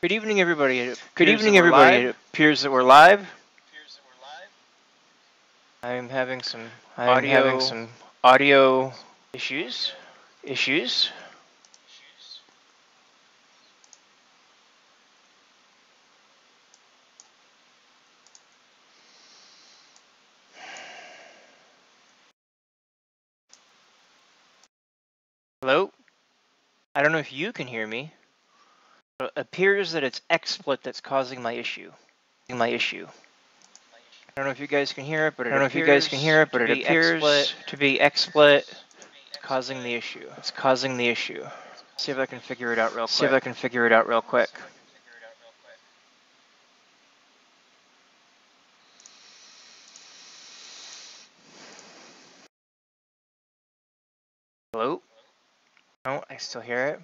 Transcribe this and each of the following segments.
Good evening, everybody. Good evening, everybody. It appears that we're live. I'm having some I'm audio having some audio issues. issues. Hello? I don't know if you can hear me. It appears that it's XSplit that's causing my issue. My issue. I don't know if you guys can hear it, but I it don't know if you guys can hear it, but to it be appears XSplit to be XSplit. causing the issue. It's causing the issue. See if I can figure it out real quick. See if. I can figure it out real quick. Hello? Oh, I still hear it.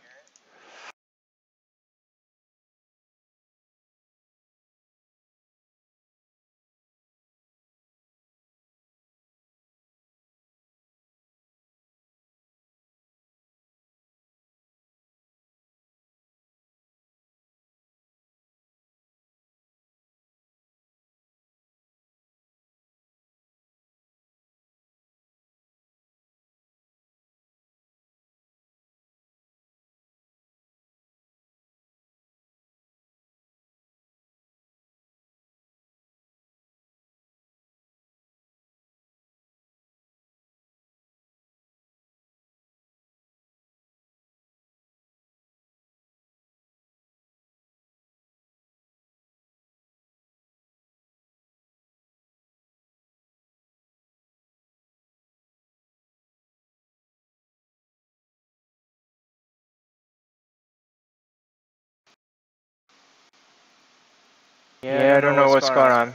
Yeah, I don't know what's going on.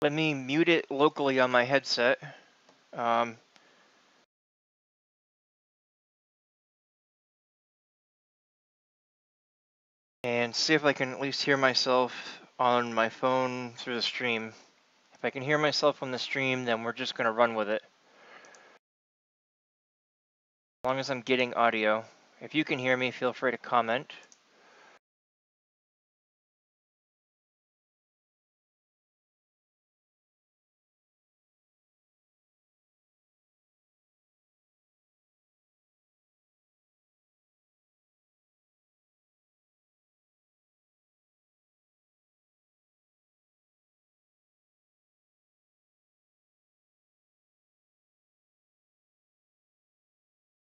Let me mute it locally on my headset. Um, and see if I can at least hear myself on my phone through the stream. If I can hear myself on the stream, then we're just going to run with it. As long as I'm getting audio. If you can hear me, feel free to comment.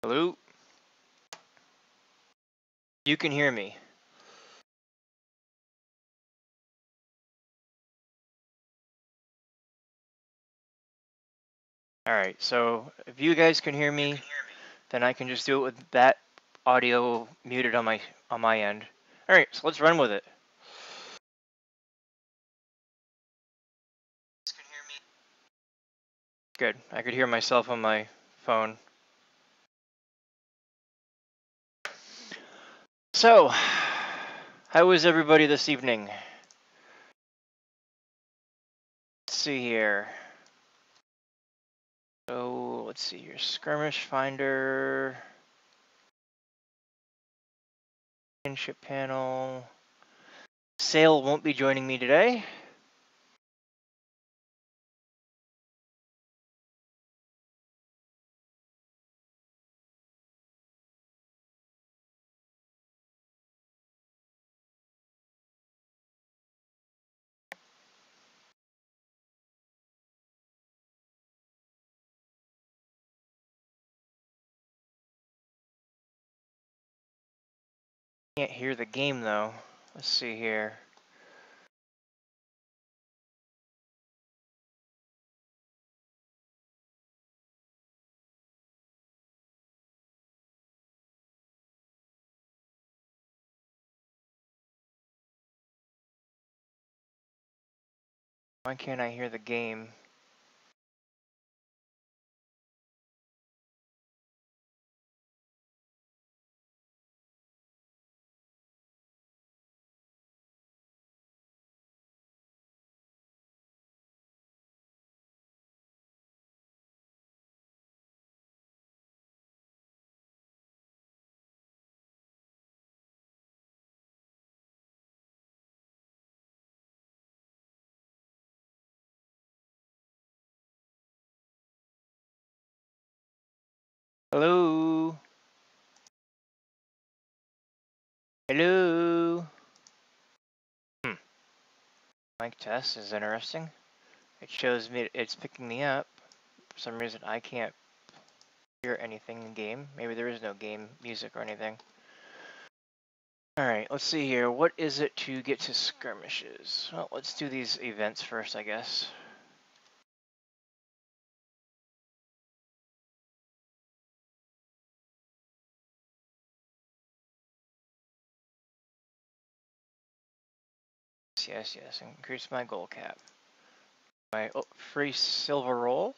Hello? You can hear me. All right, so if you guys can hear me, then I can just do it with that audio muted on my on my end. All right, so let's run with it. Good. I could hear myself on my phone. So, how was everybody this evening? Let's see here. So, let's see here. Skirmish Finder. Kinship panel. Sale won't be joining me today. Can't hear the game though. Let's see here. Why can't I hear the game? Hello? Hmm. Mic test is interesting. It shows me it's picking me up. For some reason I can't hear anything in game. Maybe there is no game music or anything. Alright, let's see here. What is it to get to skirmishes? Well, let's do these events first, I guess. Yes, yes, increase my goal cap. My oh, free silver roll.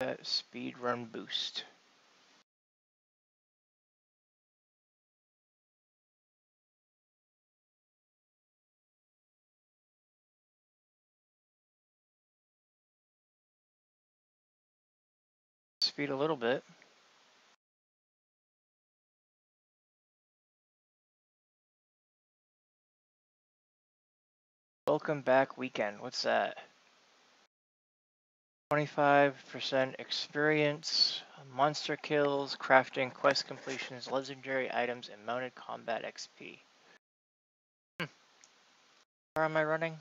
That speed run boost. Speed a little bit. Welcome back weekend. What's that? 25% experience, monster kills, crafting, quest completions, legendary items, and mounted combat XP. Hmm. Where am I running?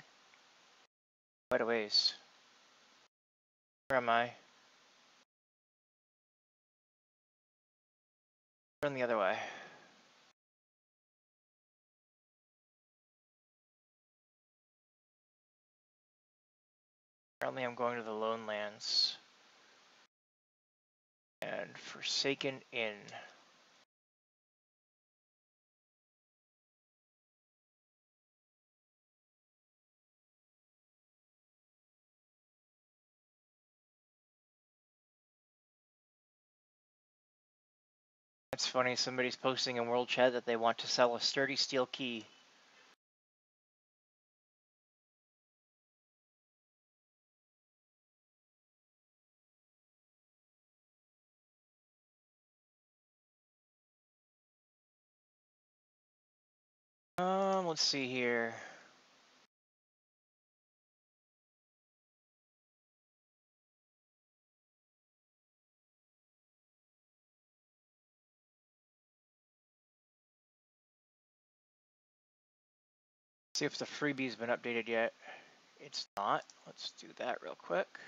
Quite a ways. Where am I? Run the other way. Apparently I'm going to the Lone Lands. And Forsaken Inn. It's funny, somebody's posting in World Chat that they want to sell a sturdy steel key. Let's see here. See if the freebie's been updated yet. It's not. Let's do that real quick.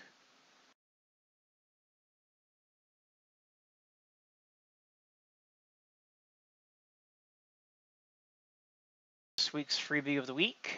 Week's freebie of the week.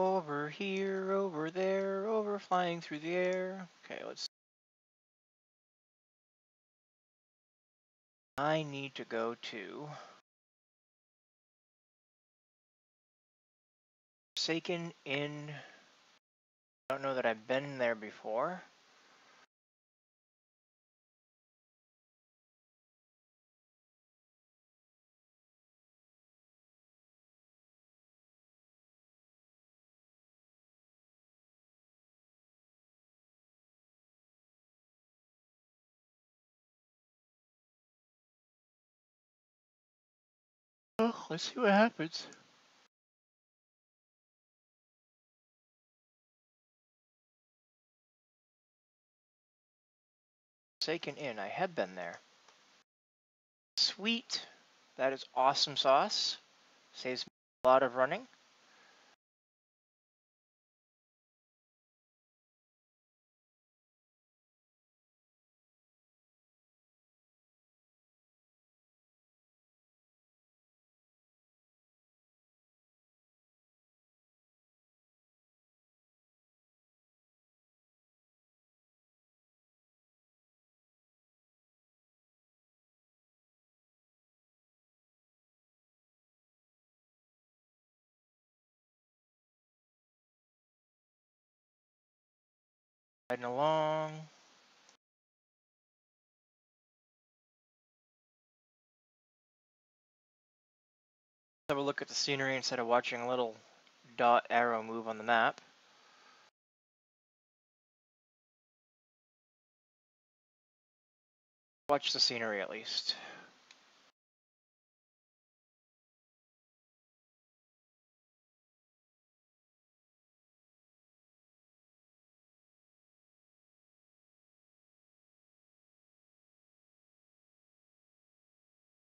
Over here, over there, over flying through the air. Okay, let's. I need to go to. Forsaken Inn. I don't know that I've been there before. Oh, let's see what happens. Forsaken Inn. I have been there. Sweet. That is awesome sauce. Saves me a lot of running. Riding along. Have a look at the scenery instead of watching a little dot arrow move on the map. Watch the scenery at least.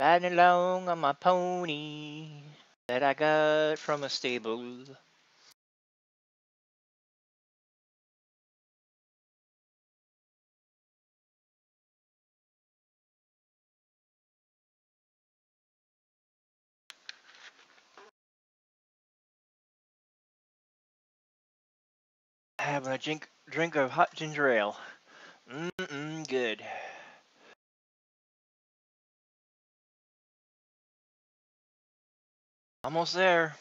Riding along on my pony that I got from a stable. Having a drink drink of hot ginger ale. Mm-mm, good. Almost there.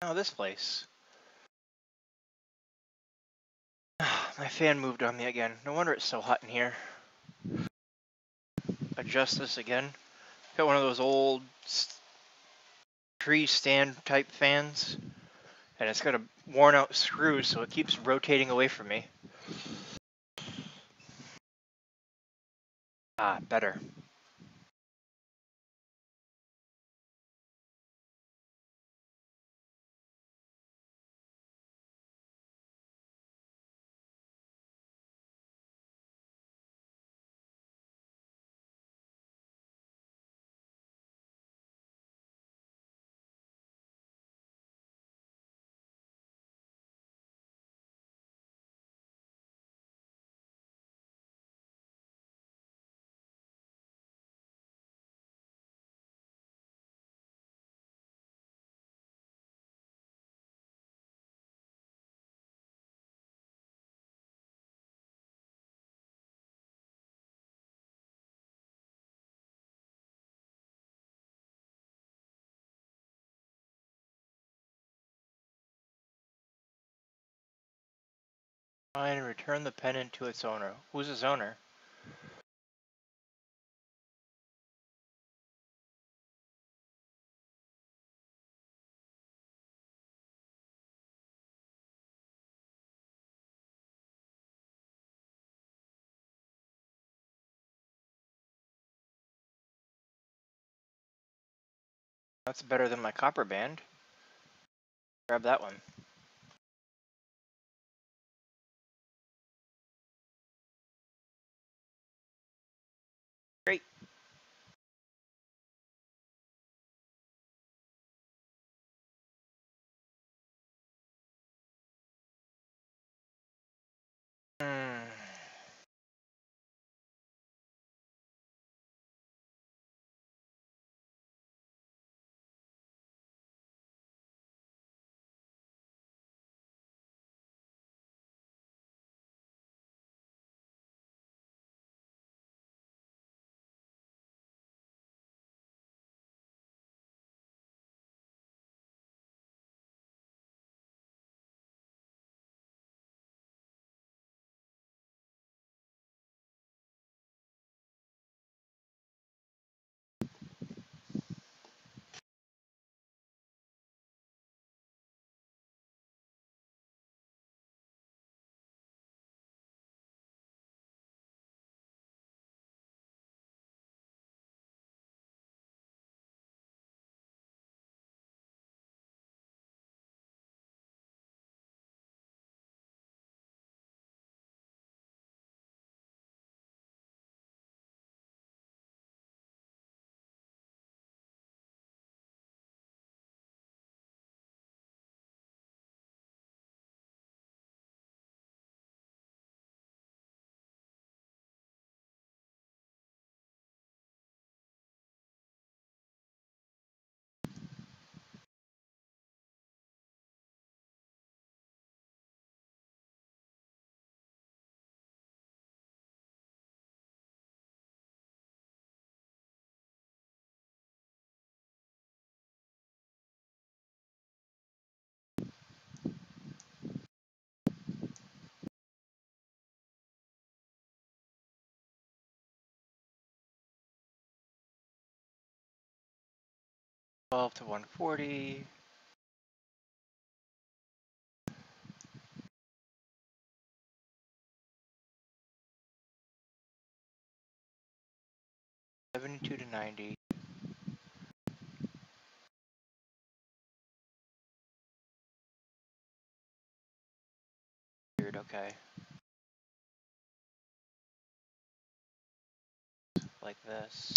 Oh, this place. My fan moved on me again. No wonder it's so hot in here. Adjust this again. Got one of those old tree stand type fans. And it's got a worn out screw so it keeps rotating away from me. Ah, better. And return the pendant to its owner. Who's its owner? That's better than my copper band. Grab that one. 12 to 140. Seventy-two to ninety. Weird, okay. Like this.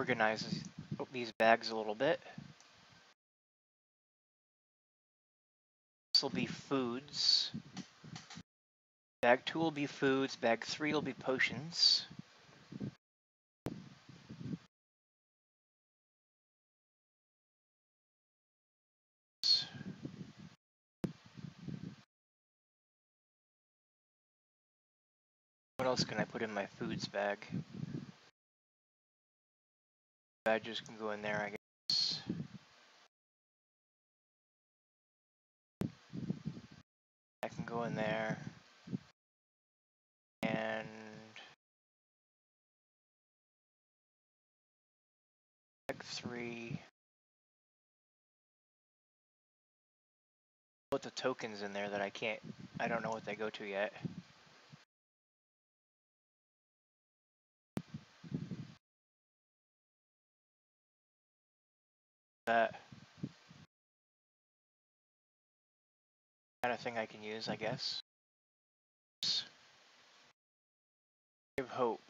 Organizes these bags a little bit. This will be foods. Bag two will be foods. Bag three will be potions. What else can I put in my foods bag? Badges can go in there, I guess. I can go in there. And three. Put the tokens in there that I can't, I don't know what they go to yet. That kind of thing I can use, I guess. Give hope.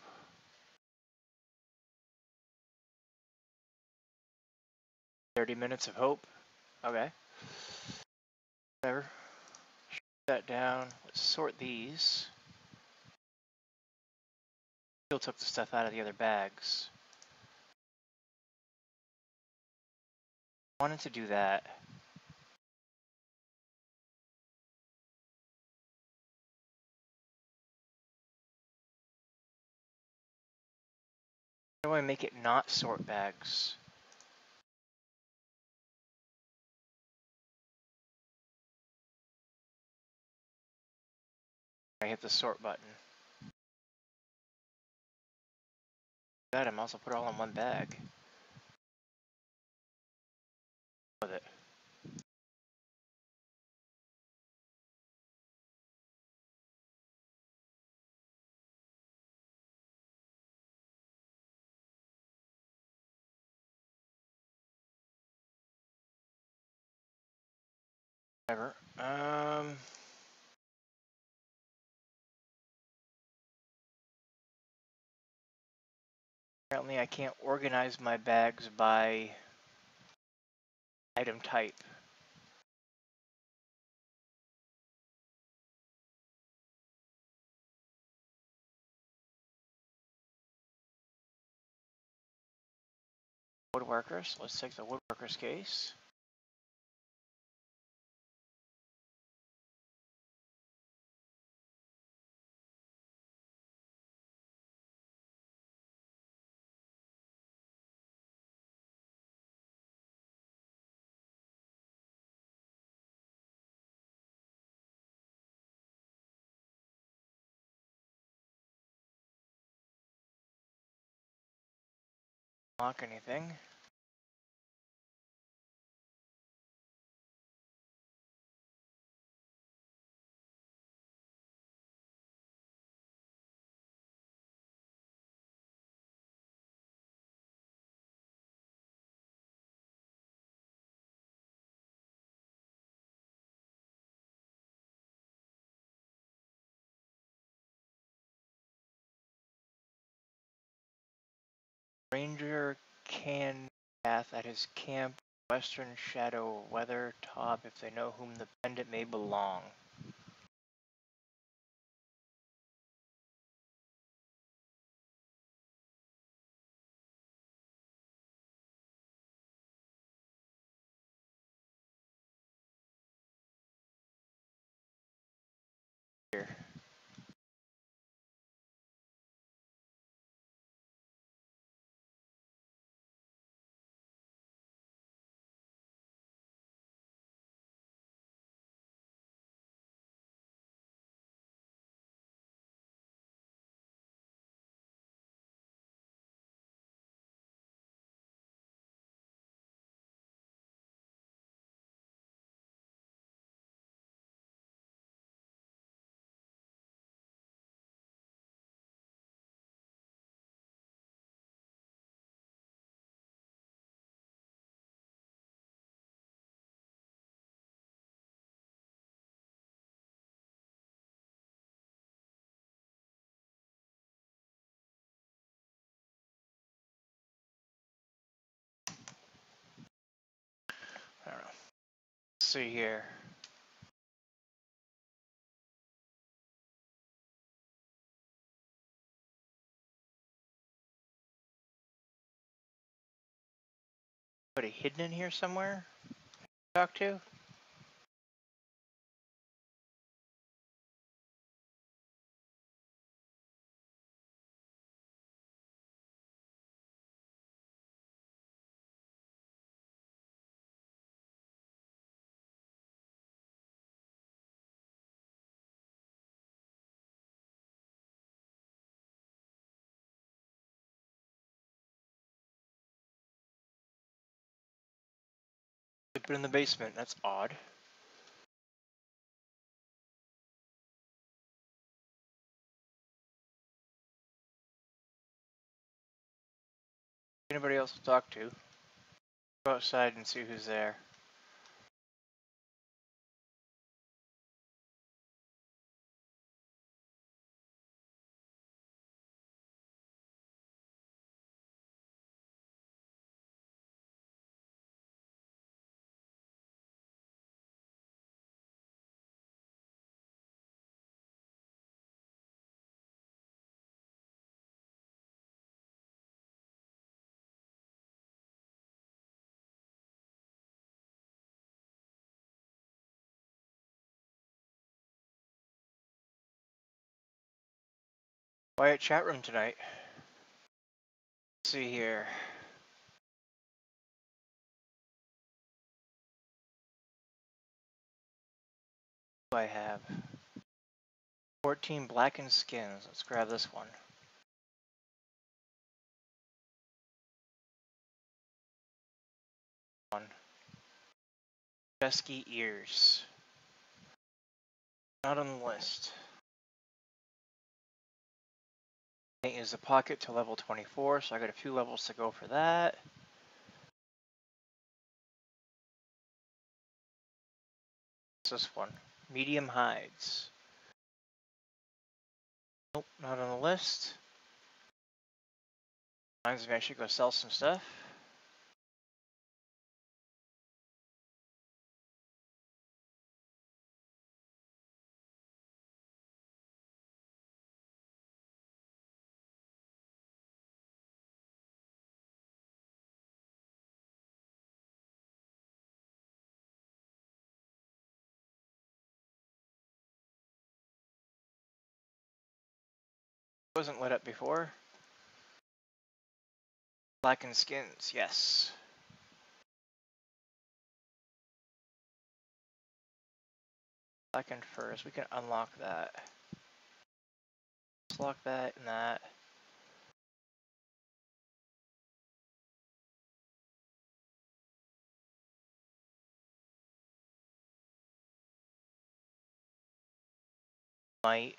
Thirty minutes of hope. Okay. Whatever. Shut that down. Let's sort these. Still took the stuff out of the other bags. wanted to do that. How do I make it not sort bags? I hit the sort button. That I'm also put all in one bag. With it. Whatever. Um. Apparently I can't organize my bags by item type. Woodworkers, let's take the woodworkers case. Lock anything. Ranger can path at his camp, Western Shadow Weathertop, if they know whom the pendant may belong. See here. Anybody hidden in here somewhere? Talk to? Sleeping in the basement. That's odd. Anybody else to talk to? Go outside and see who's there. Quiet chat room tonight. see here. I have 14 blackened skins. Let's grab this one. One. Pesky ears. Not on the list. Is the pocket to level 24, so I got a few levels to go for that. What's this one? Medium hides. Nope, not on the list. Reminds me I should go sell some stuff. Wasn't lit up before. Blackened skins, yes. Blackened furs, we can unlock that. Let's lock that and that. Might.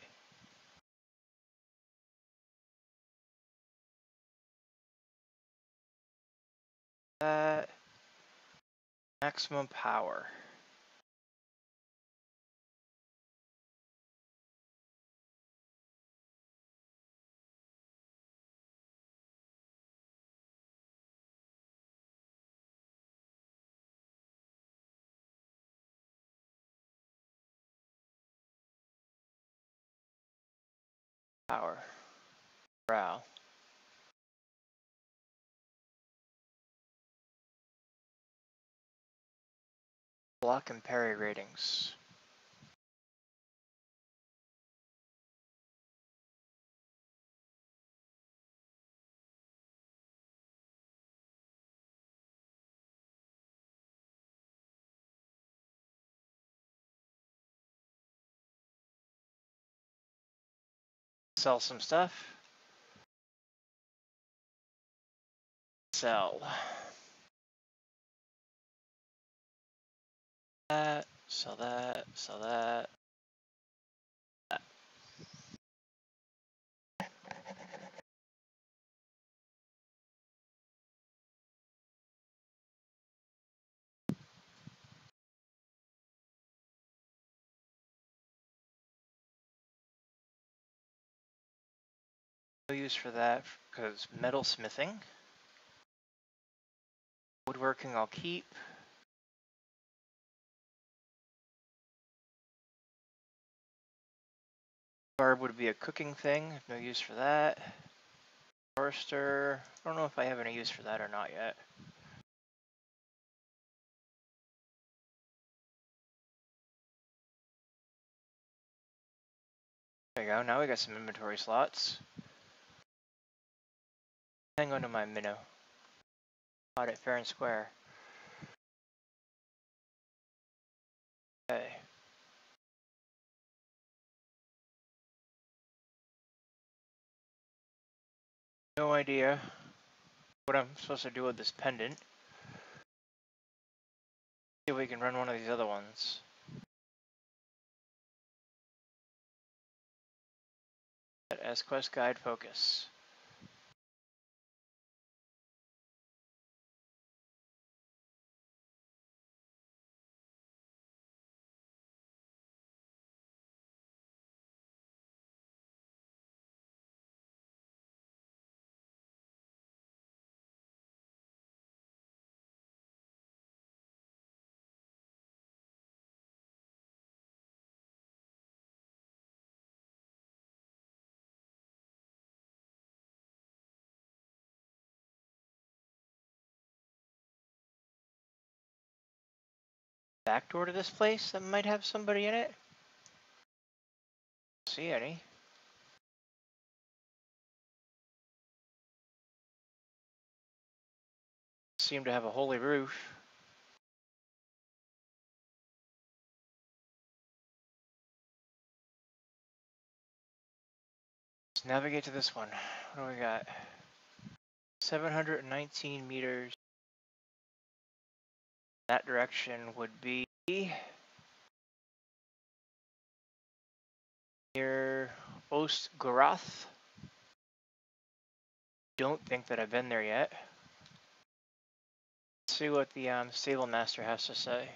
That. Maximum power. Power. Brow. Block and parry ratings. Sell some stuff. Sell. Sell that, sell that. that. No use for that because metal smithing. Woodworking I'll keep. Barb would be a cooking thing, no use for that. Forester, I don't know if I have any use for that or not yet. There you go, now we got some inventory slots. Hang on to my minnow. Caught it fair and square. Okay. No idea what I'm supposed to do with this pendant. See if we can run one of these other ones. S Quest Guide Focus. Back door to this place that might have somebody in it? See any? seem to have a holy roof. Let's navigate to this one. What do we got? 719 meters. That direction would be near Ost Guruth. Don't think that I've been there yet. Let's see what the um, stable master has to say.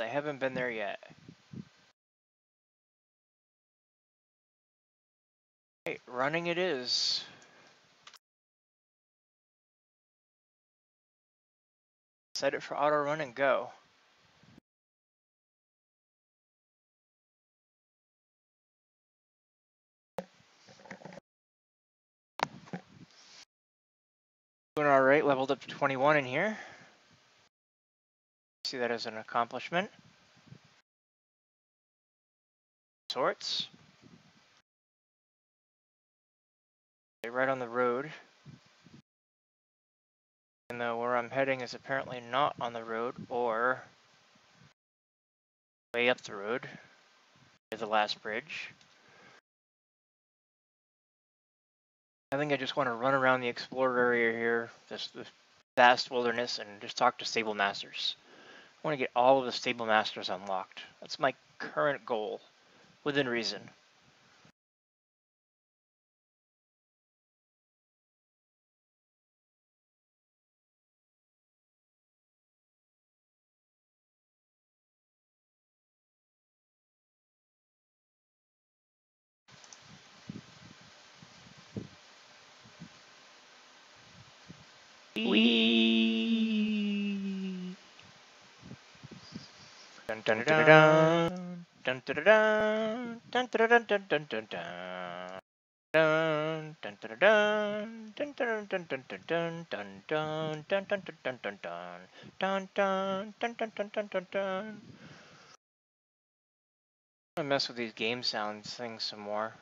I haven't been there yet. Right, running it is. Set it for auto run and go. Doing all right, leveled up to 21 in here. See that as an accomplishment. Sorts. Right on the road. Even though where I'm heading is apparently not on the road or way up the road near the last bridge. I think I just want to run around the explorer area here, this, this vast wilderness, and just talk to stable masters. I want to get all of the stable masters unlocked. That's my current goal, within reason. Dun dun dun dun dun dun dun dun dun dun dun dun dun dun Dun dun dun dun dun dun dun dun dun dun dun dun dun dun dun dun dun dun dun I'm gonna mess with these game sounds things some more.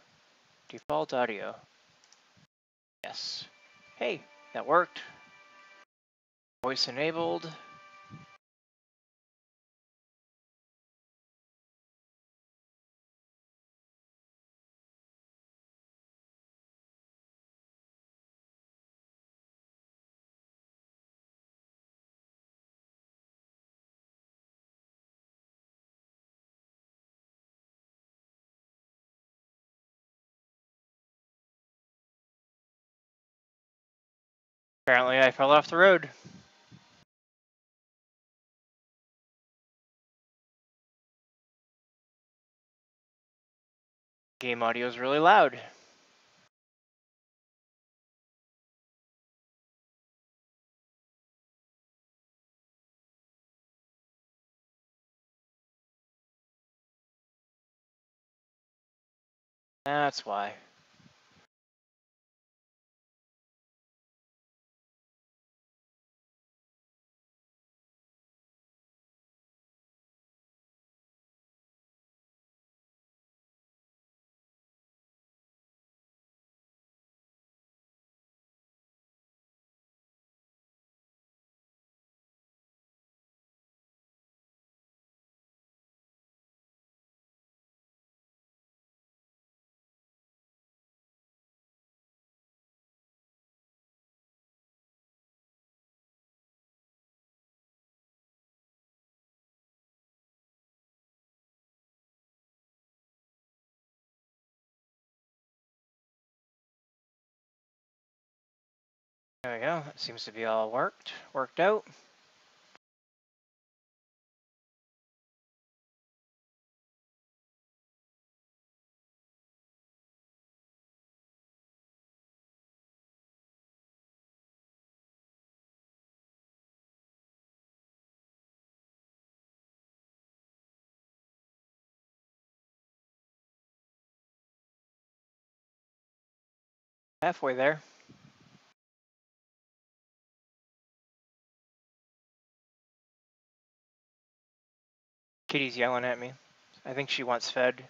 Default audio. Yes. Hey, that worked. Voice enabled. Apparently I fell off the road. Game audio is really loud. That's why. There we go. That seems to be all worked, worked out. Halfway there. Kitty's yelling at me. I think she wants fed.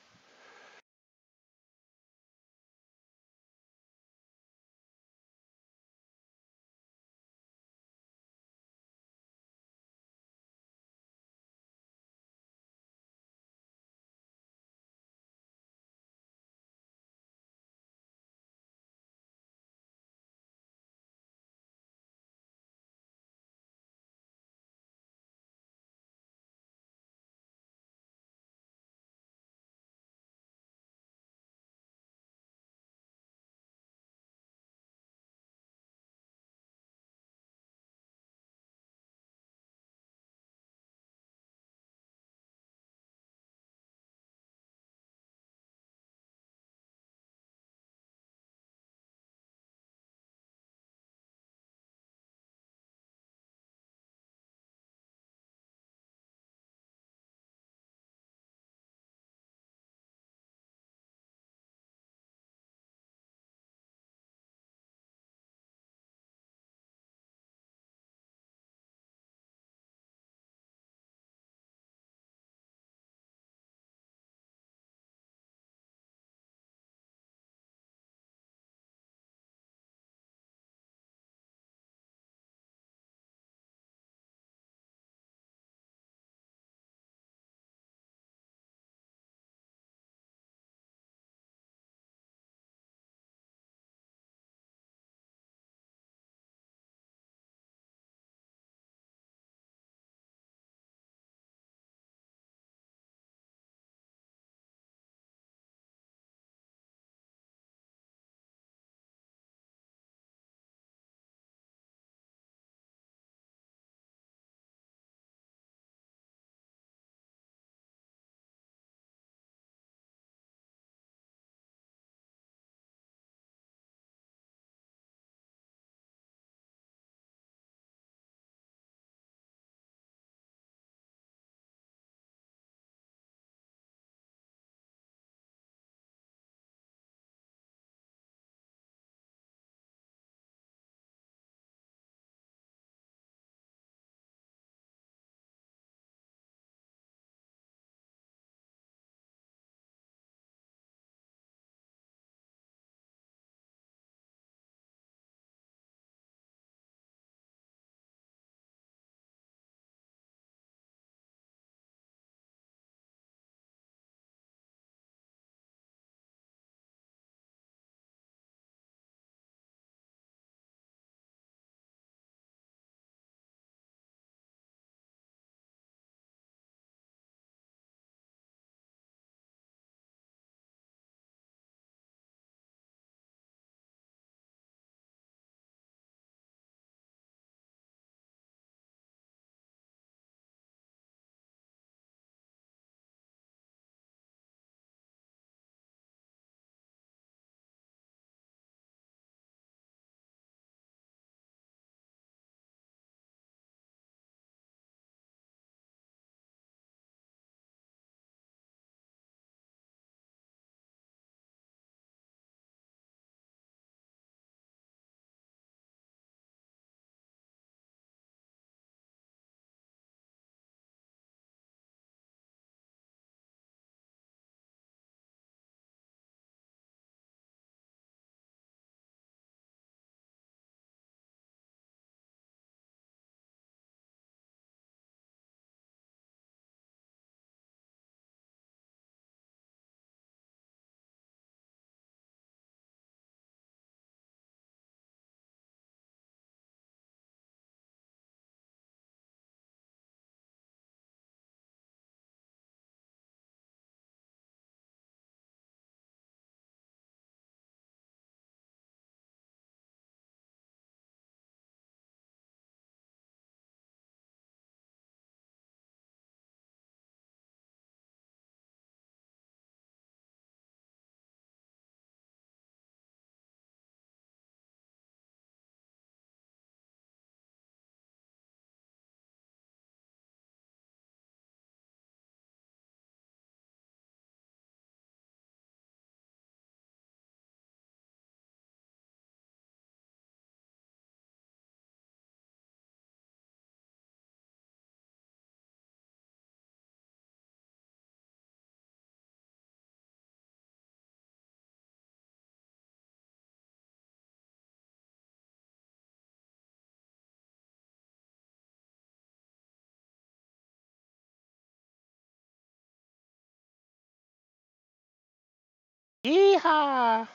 哈哈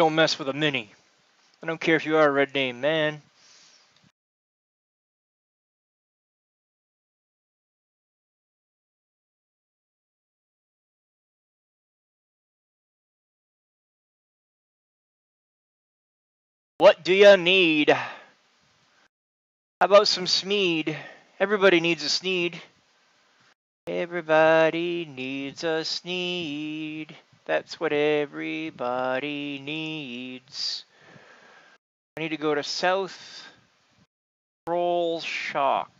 Don't mess with a mini. I don't care if you are a red name man. What do you need? How about some Smeed? Everybody needs a Sneed. Everybody needs a Sneed. That's what everybody needs. I need to go to South Roll Shock.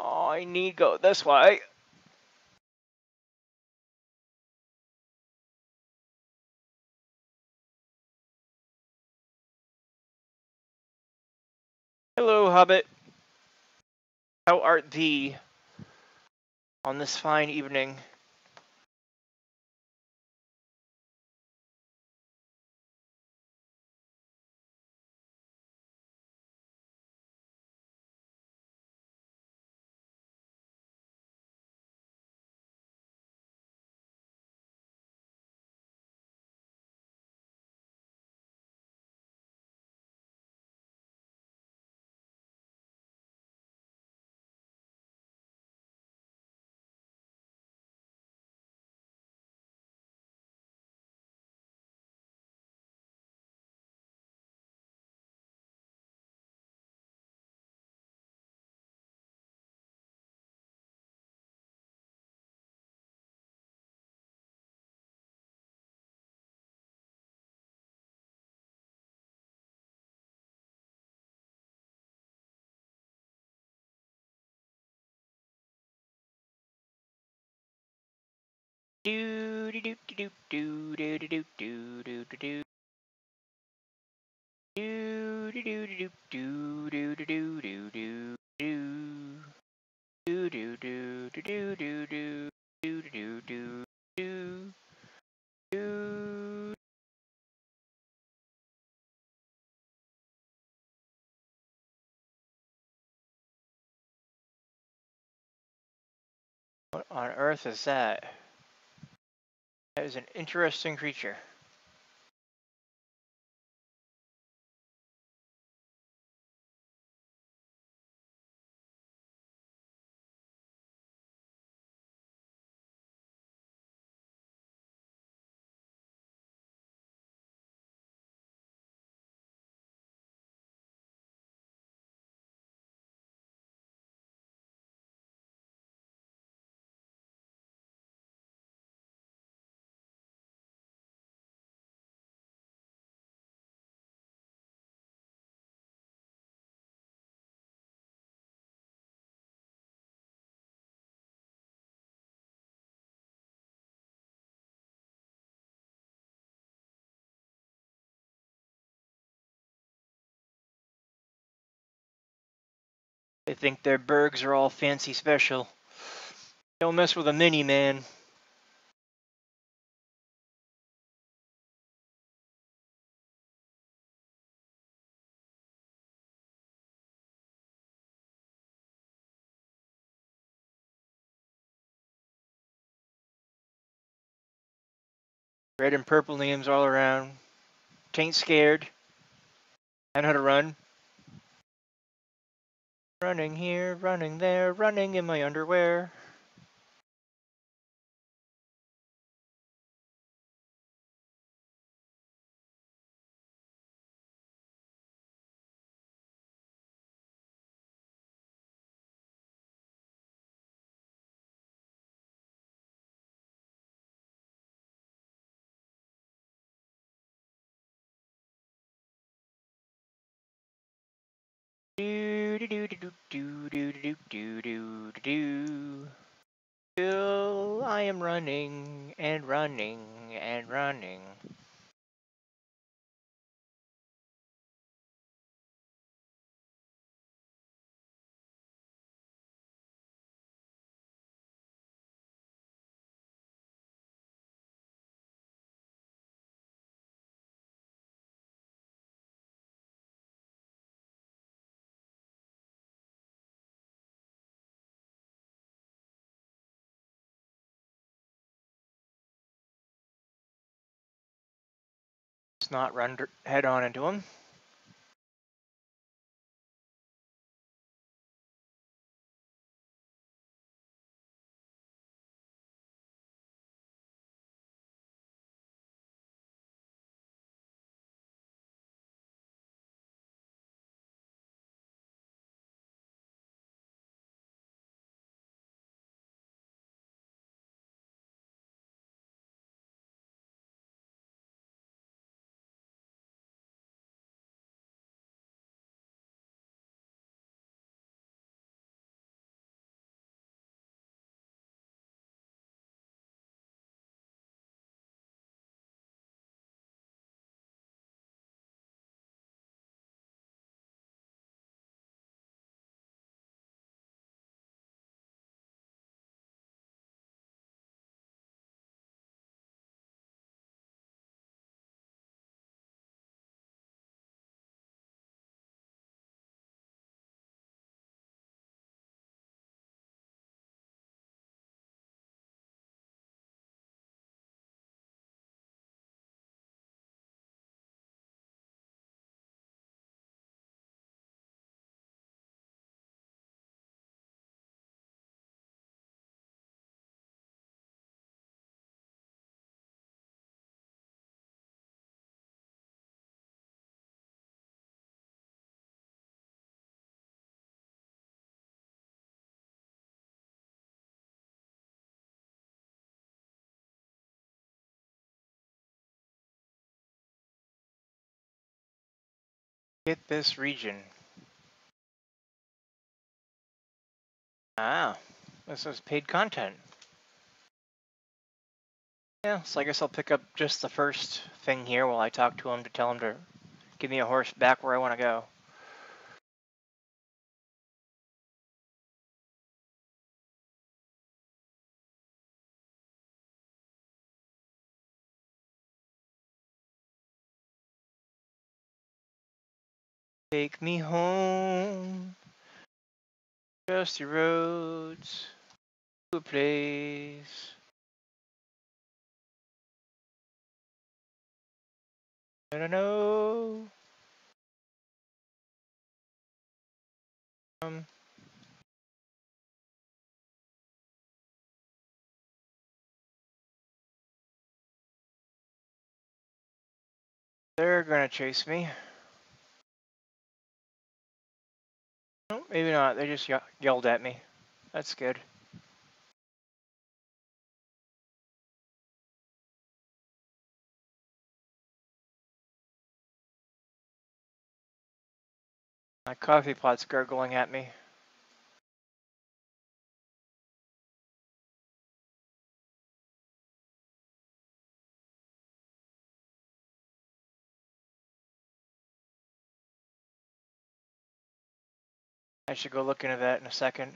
Oh, I need to go this way. Hello, Hobbit. How art thee on this fine evening? Do do do do do do do do do do do do. Do do do do do do do do do do do. Do do do do do do do do do do do do. What on earth is that? That is an interesting creature. They think their bergs are all fancy special. Don't mess with a mini man. Red and purple names all around. Tain't scared. I know how to run. Running here, running there, running in my underwear. Do do do do do do do do do do. Still, I am running and running and running. Not run head on into him. Get this region. Ah, this is paid content. Yeah, so I guess I'll pick up just the first thing here while I talk to him to tell him to give me a horse back where I want to go. Take me home, dusty roads, to a place. I know. Um, they're gonna chase me. No, maybe not. They just ye- yelled at me. That's good. My coffee pot's gurgling at me. I should go look into that in a second.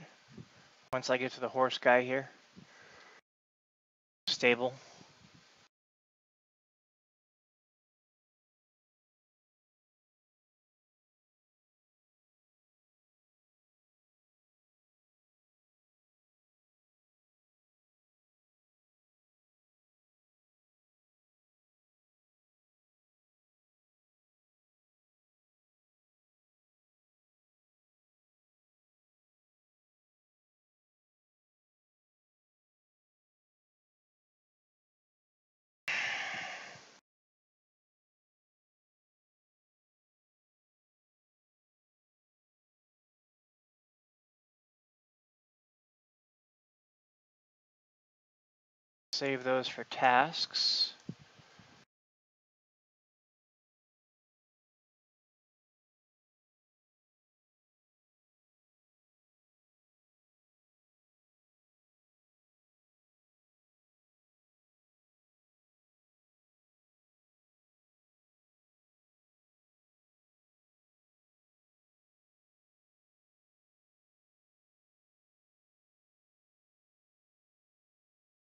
Once I get to the horse guy here. Stable. Save those for tasks.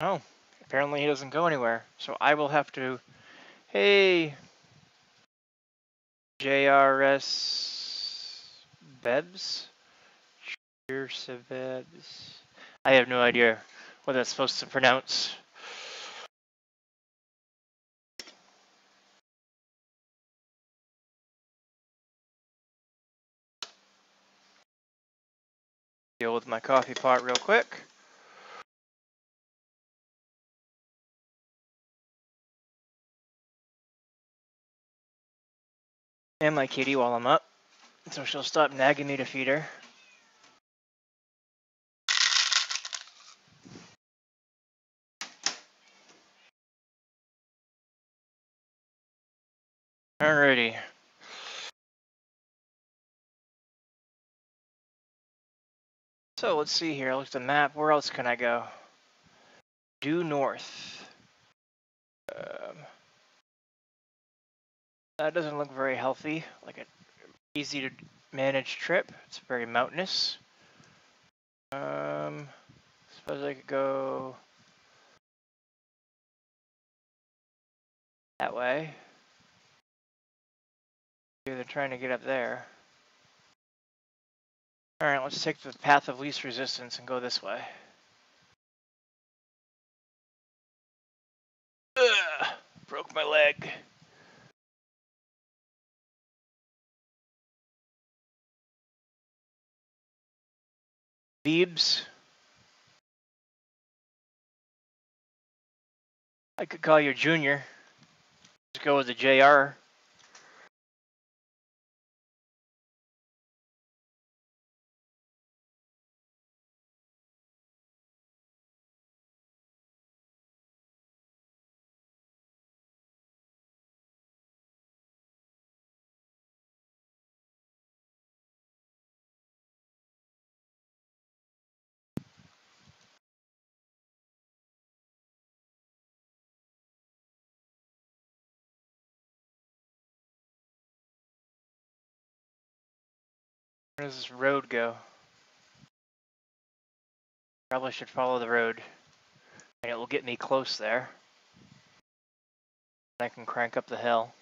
Oh, apparently he doesn't go anywhere. So I will have to, hey, JRS Bebs? Bebs? I have no idea what that's supposed to pronounce. Deal with my coffee pot real quick. And my kitty while I'm up. So she'll stop nagging me to feed her. Alrighty. So let's see here. Look at the map. Where else can I go? Due north. Um, that doesn't look very healthy, like an easy to manage trip. It's very mountainous. Um, suppose I could go that way. They're trying to get up there. Alright, let's take the path of least resistance and go this way. Ugh, broke my leg. Beebs. I could call you Junior. Just go with the JR. Where does this road go? Probably should follow the road. And it will get me close there. I can crank up the hill.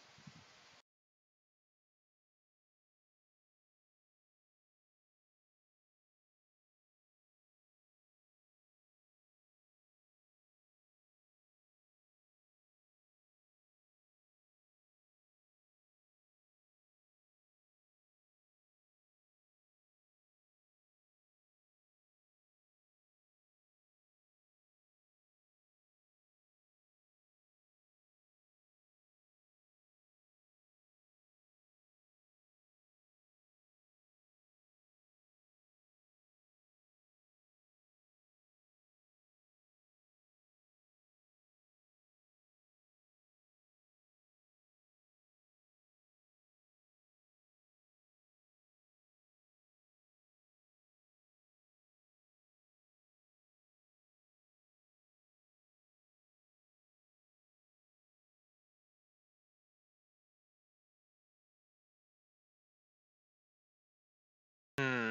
Hmm.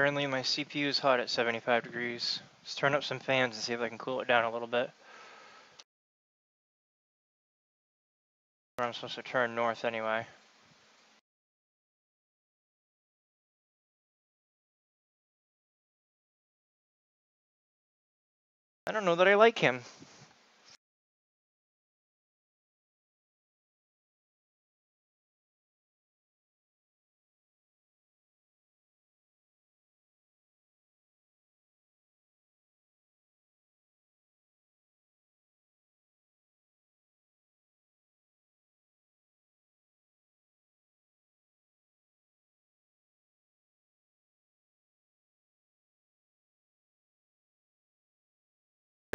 Currently my CPU is hot at 75 degrees. Let's turn up some fans and see if I can cool it down a little bit. Or I'm supposed to turn north anyway. I don't know that I like him.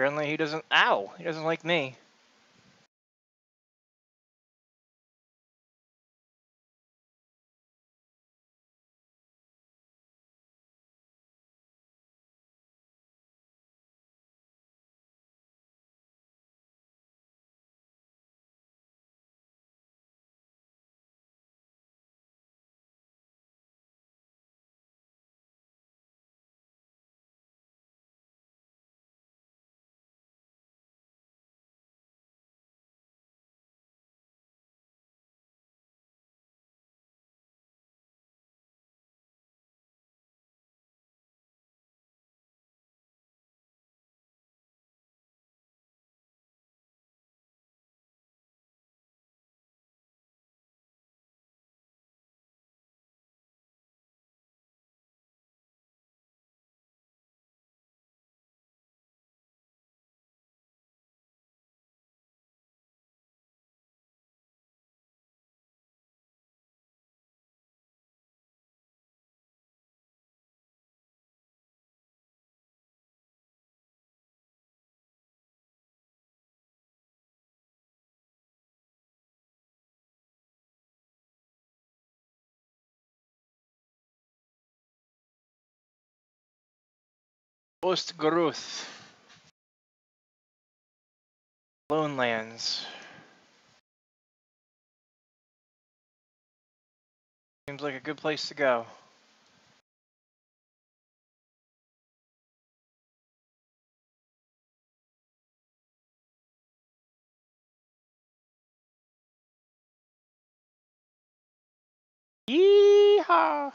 Apparently he doesn't, ow, he doesn't like me. Growth. Lone lands. Seems like a good place to go. Yeehaw!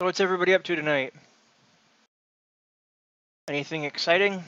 So what's everybody up to tonight? Anything exciting?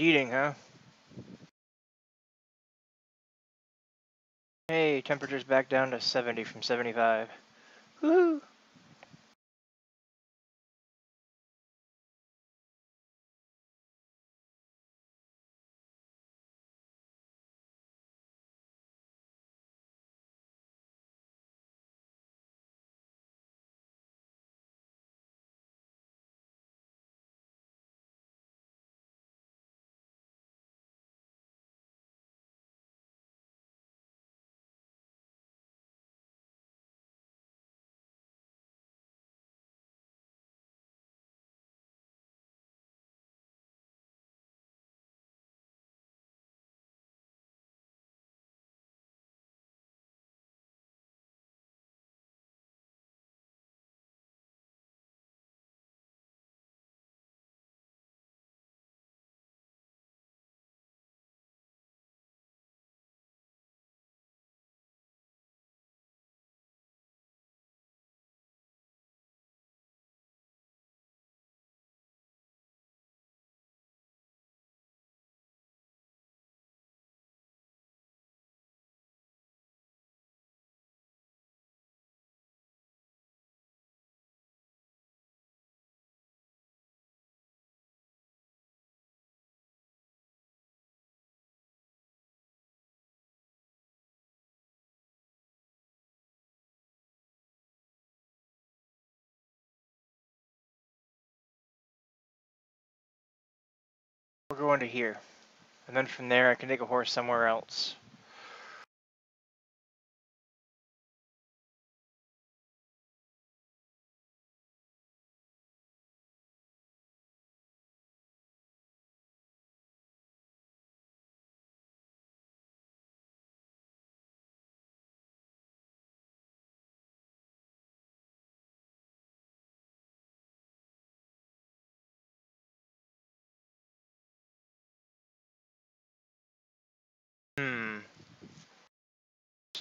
Eating, huh? Hey, temperature's back down to 70 from 75. Woohoo! We're going to here. And then from there, I can take a horse somewhere else.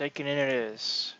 Shaking in it is.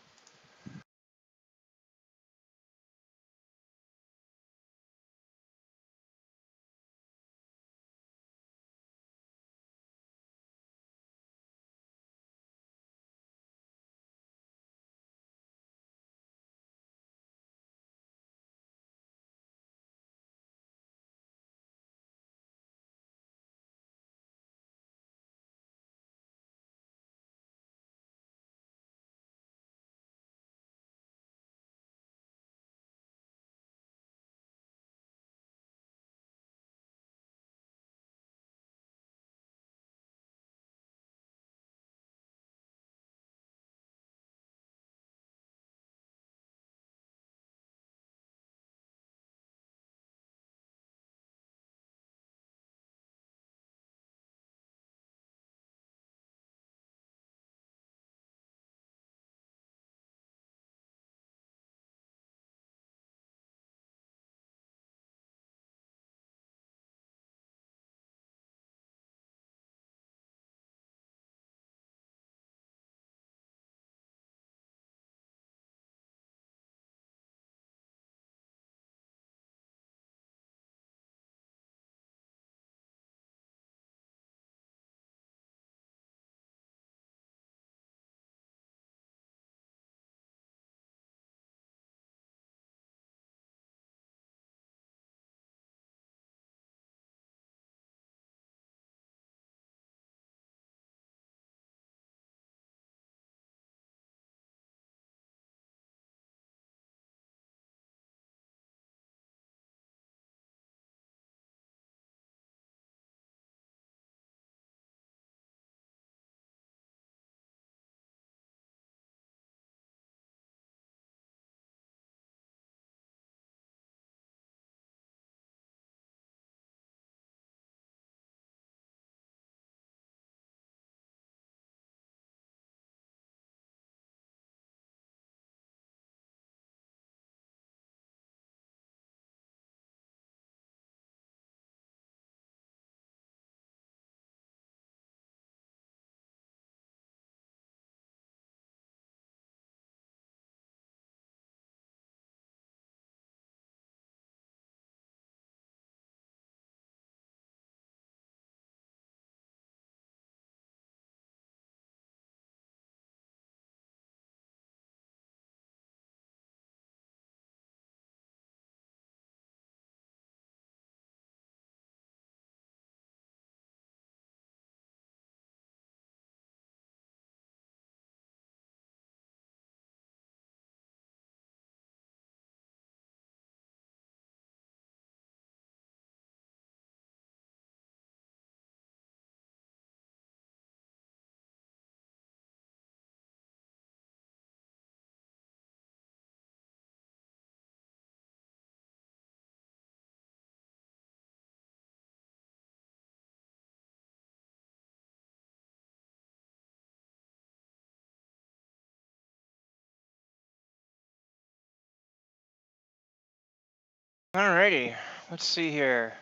Alrighty, let's see here.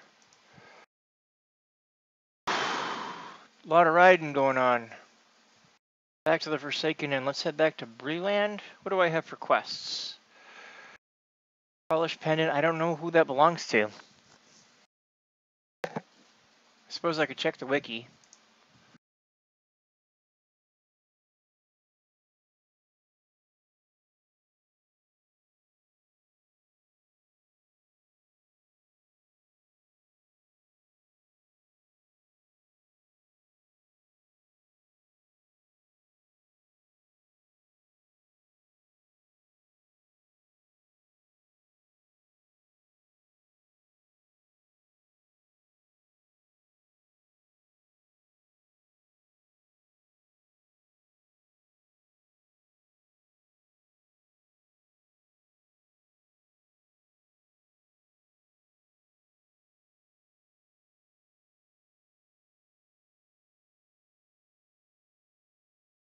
A lot of riding going on. Back to the Forsaken Inn. Let's head back to Bree-land. What do I have for quests? Polished pendant. I don't know who that belongs to. I suppose I could check the wiki.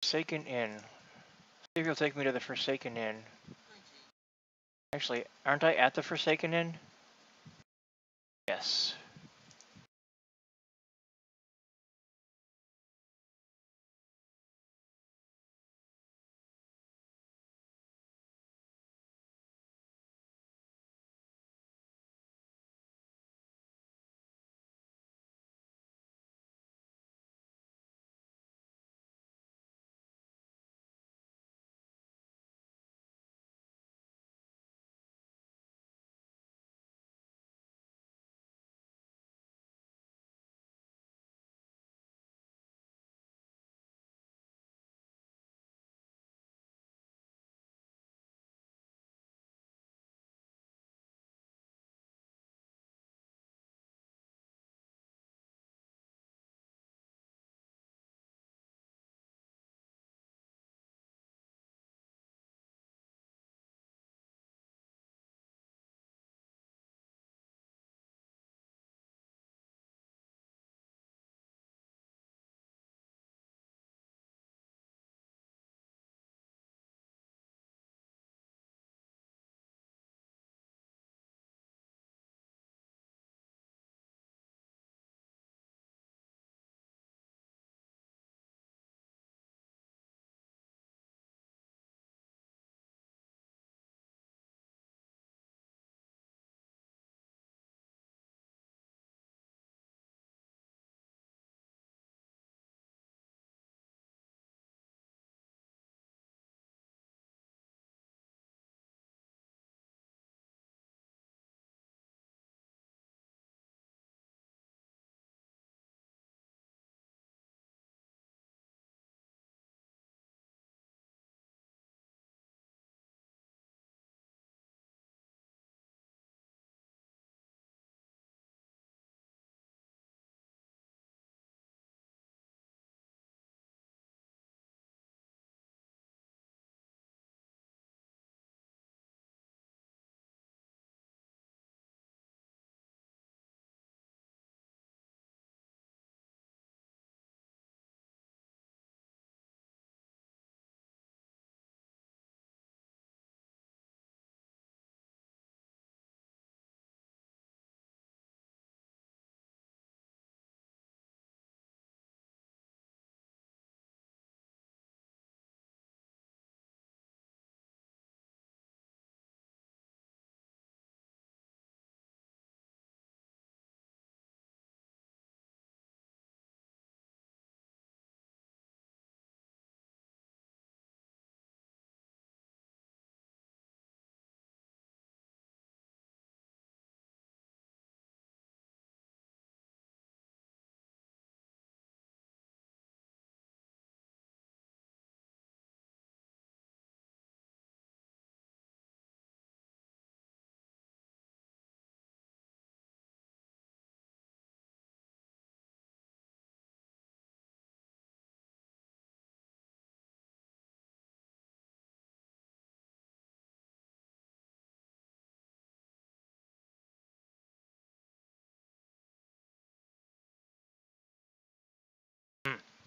Forsaken Inn. See if you'll take me to the Forsaken Inn. Actually, aren't I at the Forsaken Inn? Yes.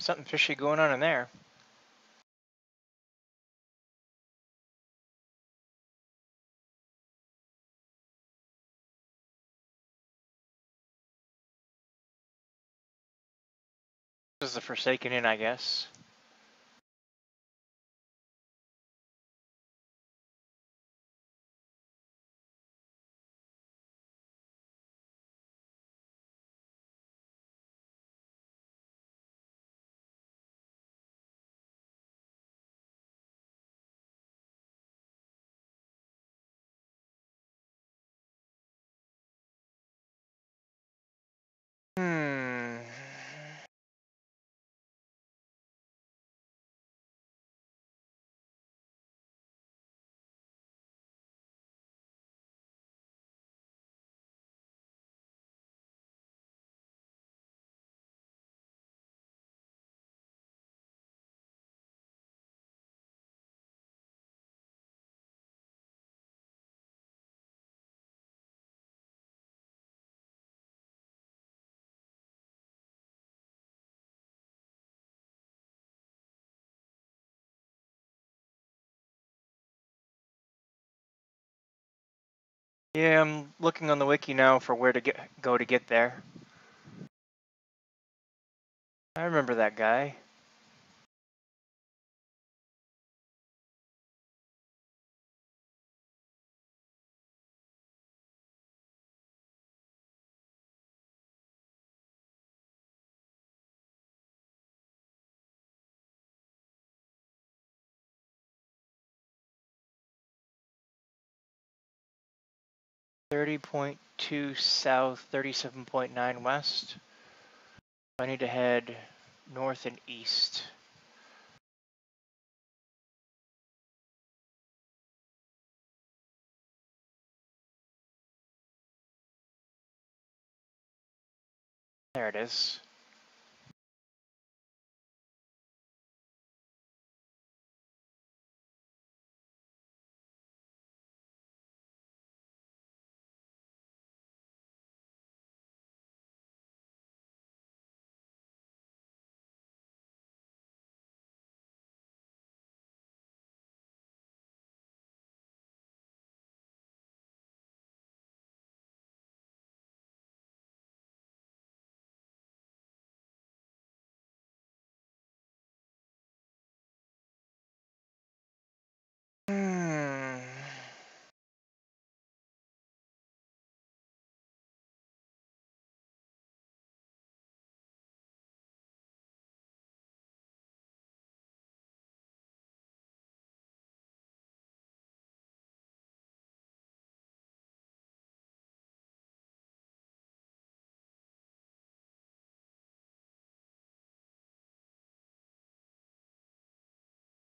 something fishy going on in there. This is the Forsaken Inn, I guess. Yeah, I'm looking on the wiki now for where to get go to get there. I remember that guy. Thirty point two south, thirty-seven point nine west. I need to head north and east. There it is.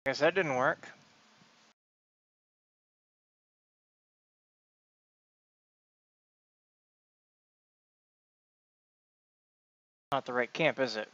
Guess that didn't work. Not the right camp, is it?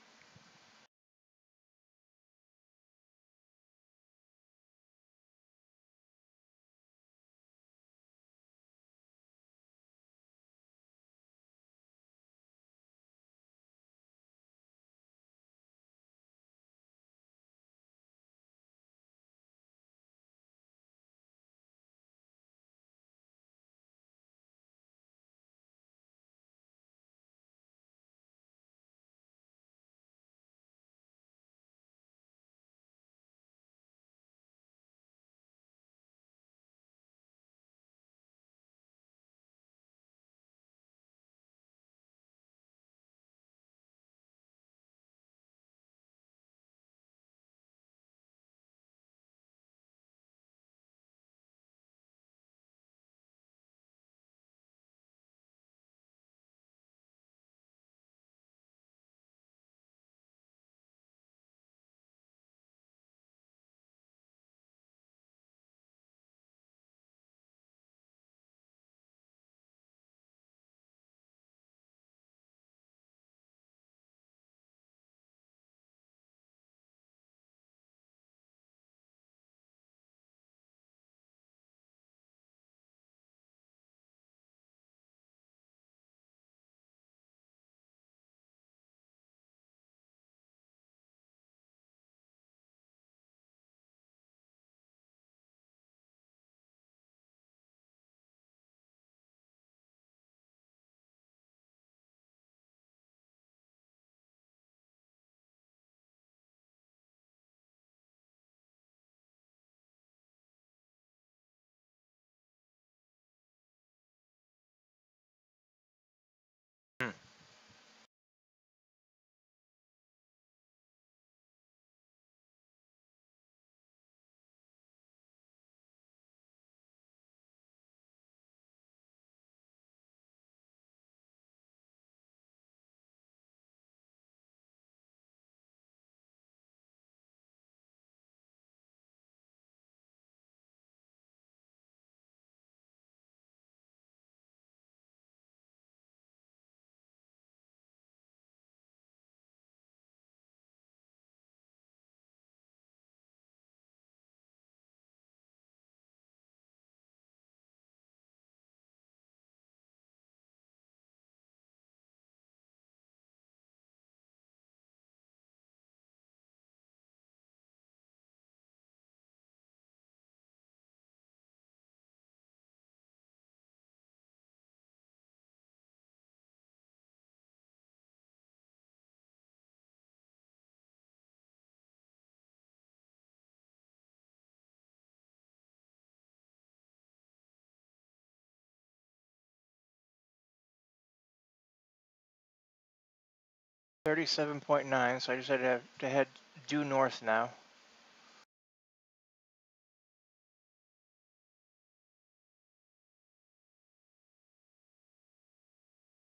Thirty-seven point nine, so I just had to, to head due north now.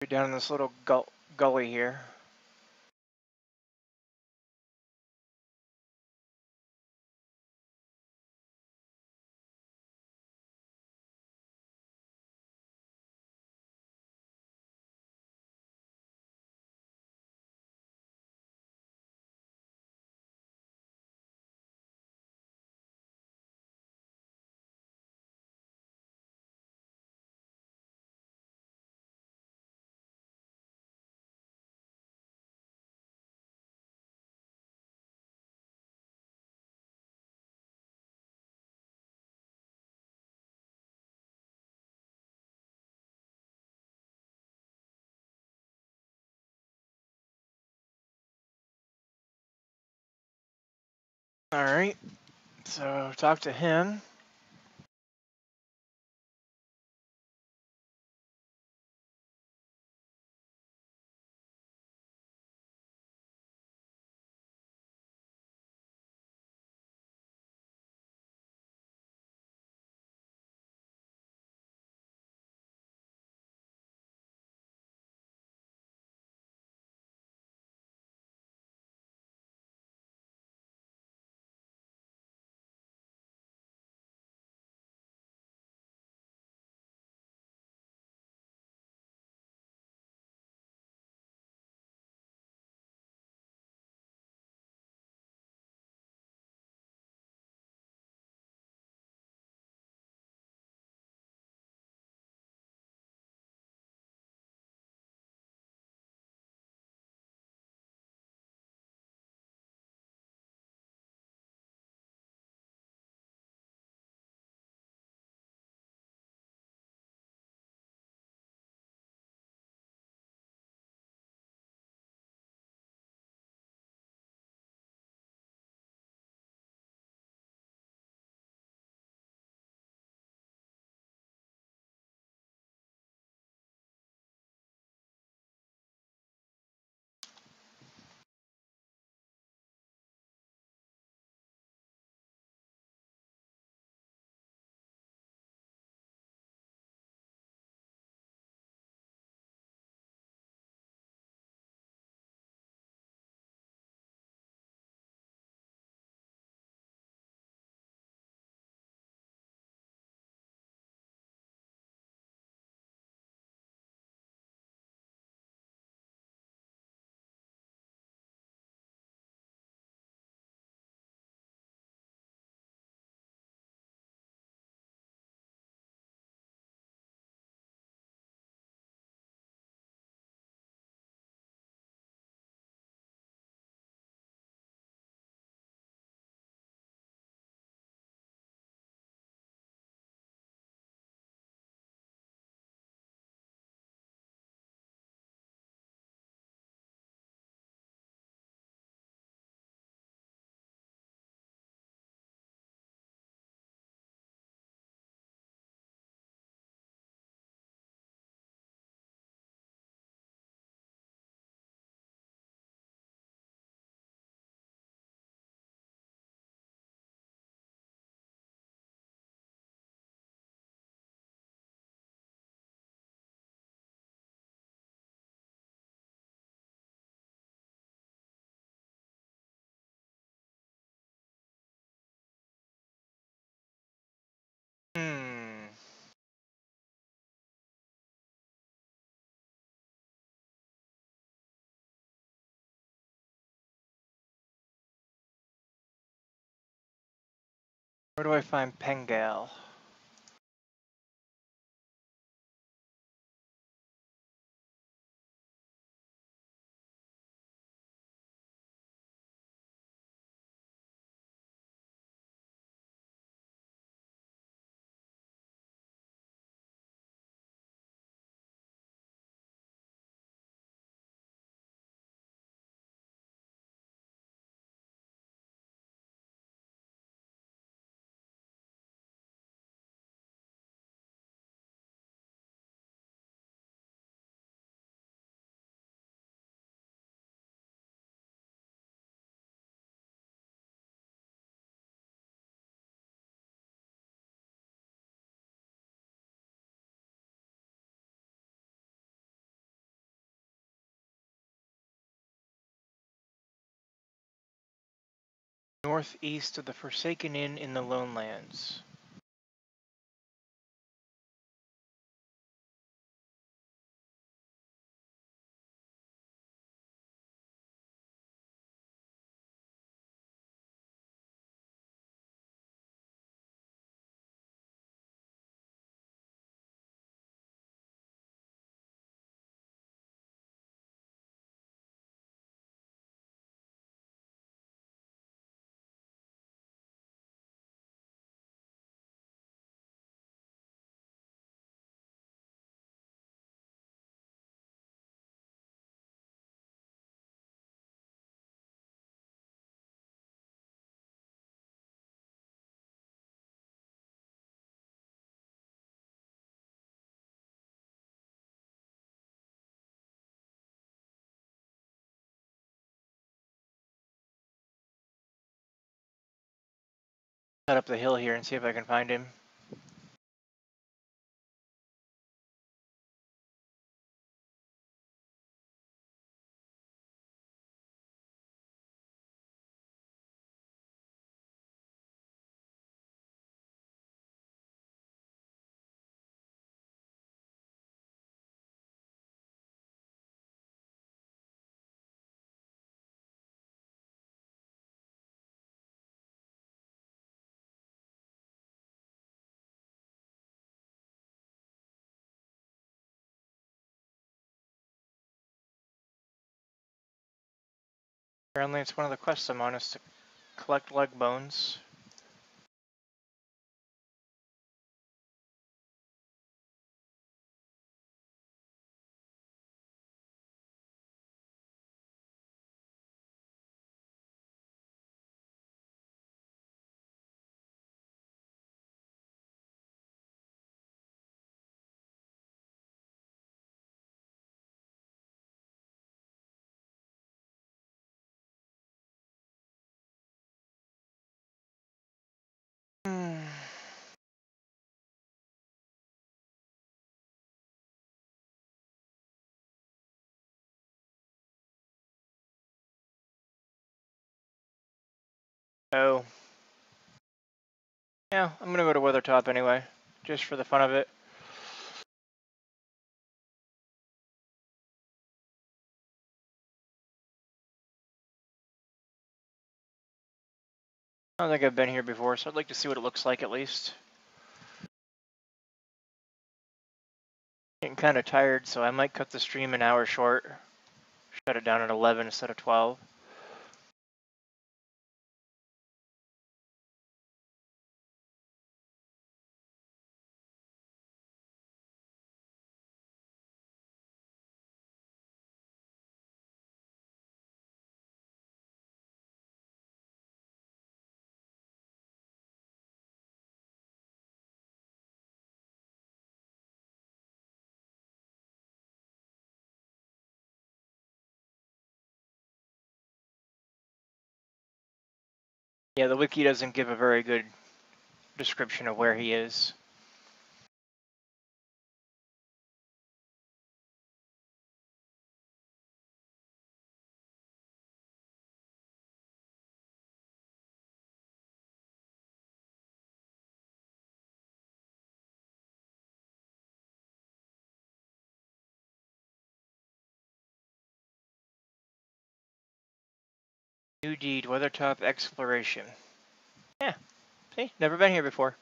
We're down in this little gull gully here. All right. So talk to him. Where do I find Pengal? Northeast of the Forsaken Inn in the Lonelands. Head up the hill here and see if I can find him. Apparently it's one of the quests I'm on is to collect leg bones. Oh. Yeah, I'm gonna go to Weathertop anyway, just for the fun of it. I don't think I've been here before, so I'd like to see what it looks like at least. Getting kind of tired, so I might cut the stream an hour short. Shut it down at 11 instead of 12. Yeah, the wiki doesn't give a very good description of where he is. New deed, Weathertop exploration. Yeah, see, never been here before.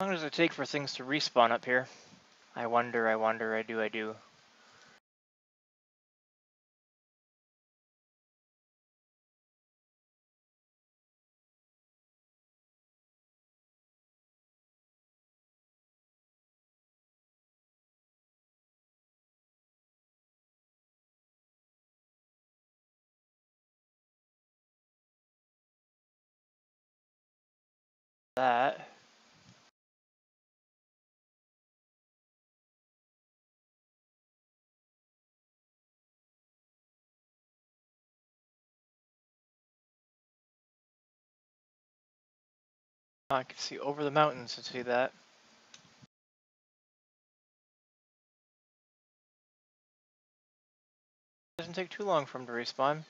How long does it take for things to respawn up here? I wonder, I wonder, I do, I do. That. I can see over the mountains to see that. Doesn't take too long for him to respawn.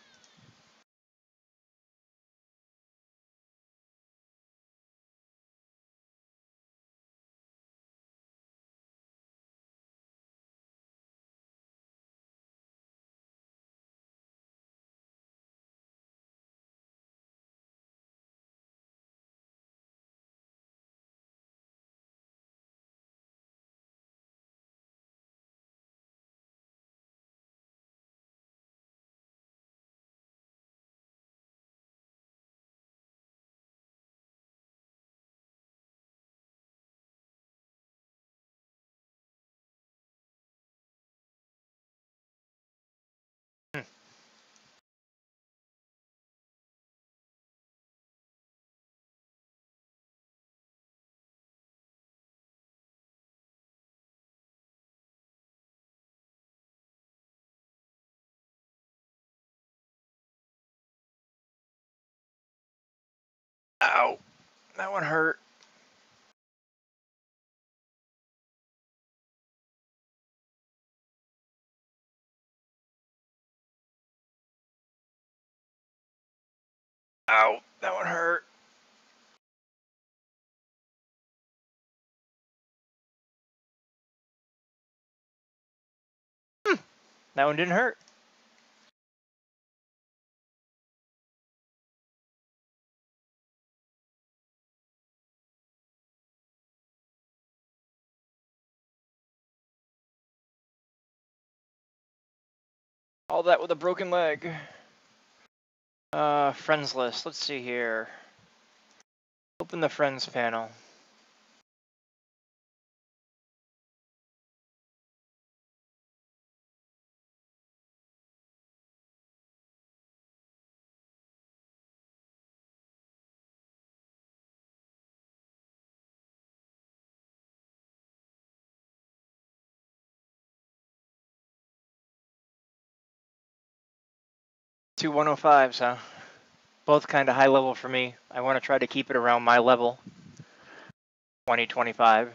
Ow. That one hurt. Ow. That one hurt. Hmm. That one didn't hurt. All that with a broken leg. Uh, friends list. Let's see here. Open the friends panel. Two 105s, huh? Both kind of high level for me. I want to try to keep it around my level. 2025.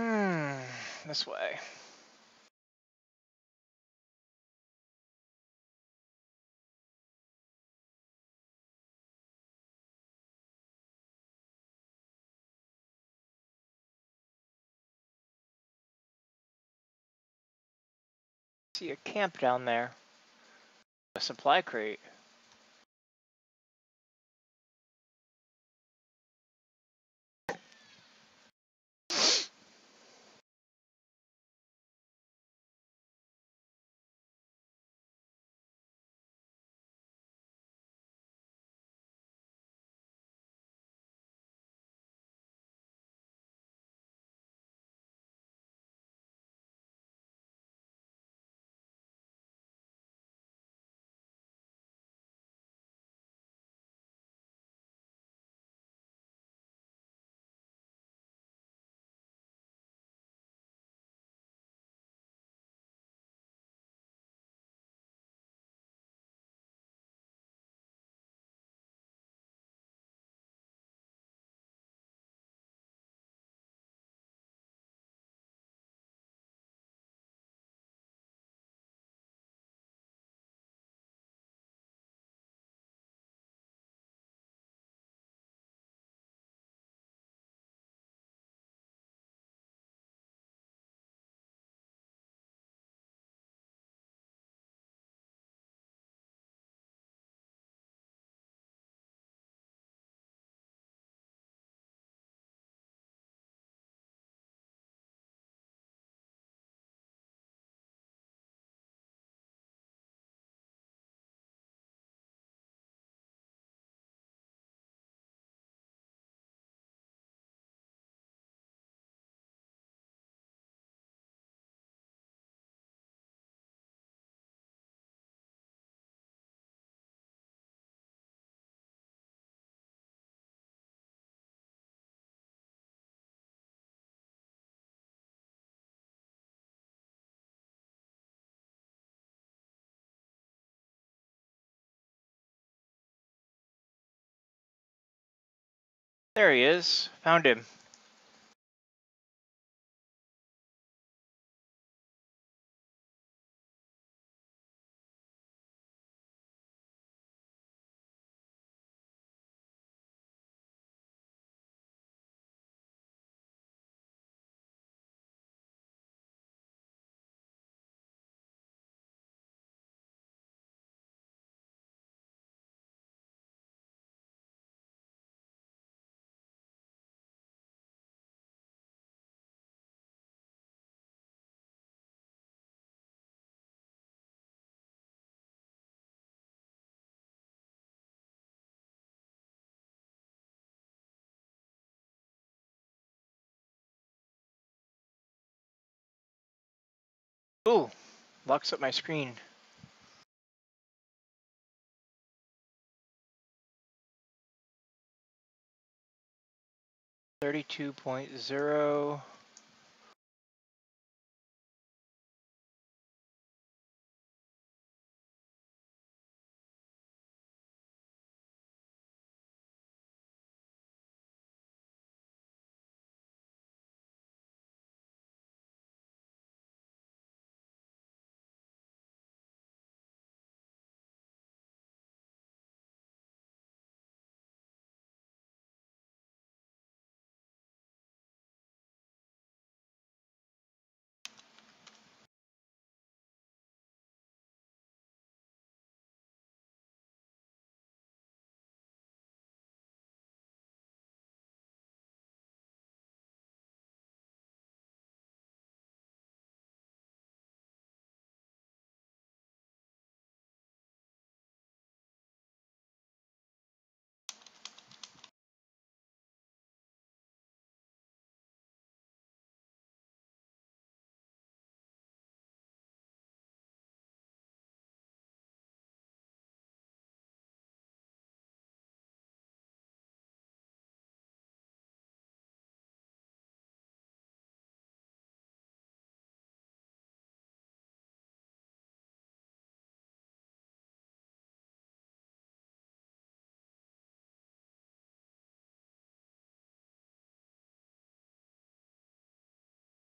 Hmm, this way. See a camp down there. A supply crate. There he is. Found him. Ooh, locks up my screen. Thirty-two point zero.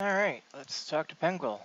All right, let's talk to Penguil.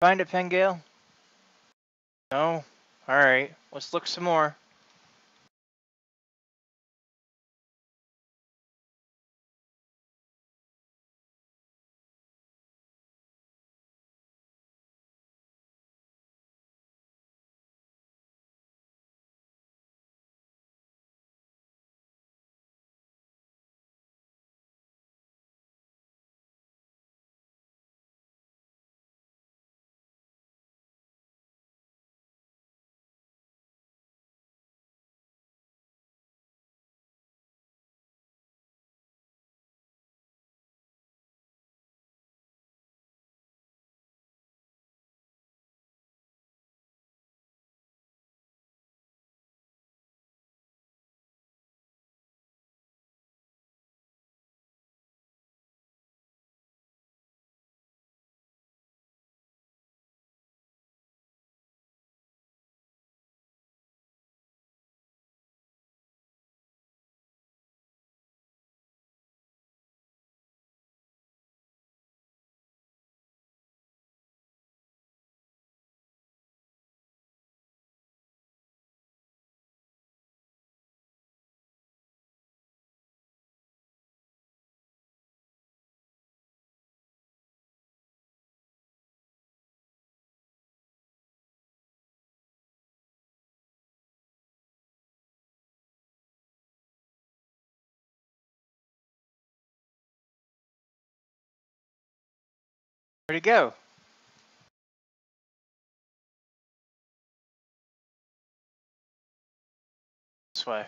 Find it, Pengale? No? Alright, let's look some more. Where'd he go? This way.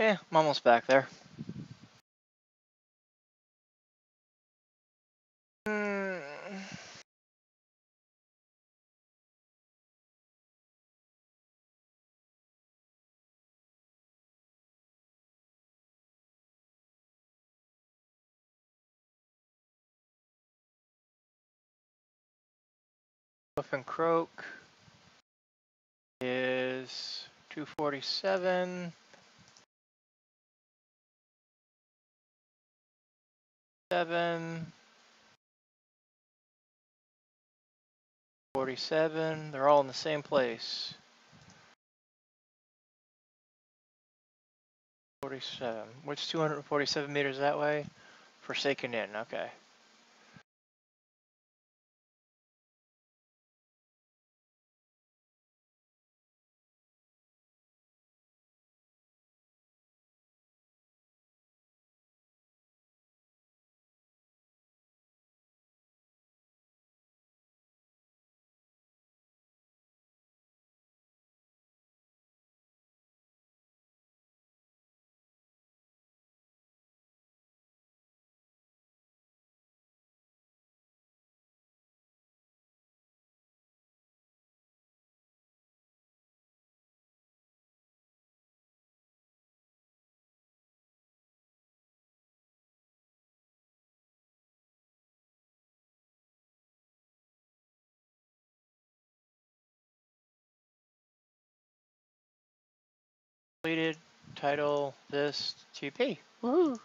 Yeah, I'm almost back there. Hmm. Hoof and Croak is 247. Seven. 47. They're all in the same place. 47. Which 247 meters that way? Forsaken Inn. Okay. Completed. Title this TP. Woohoo.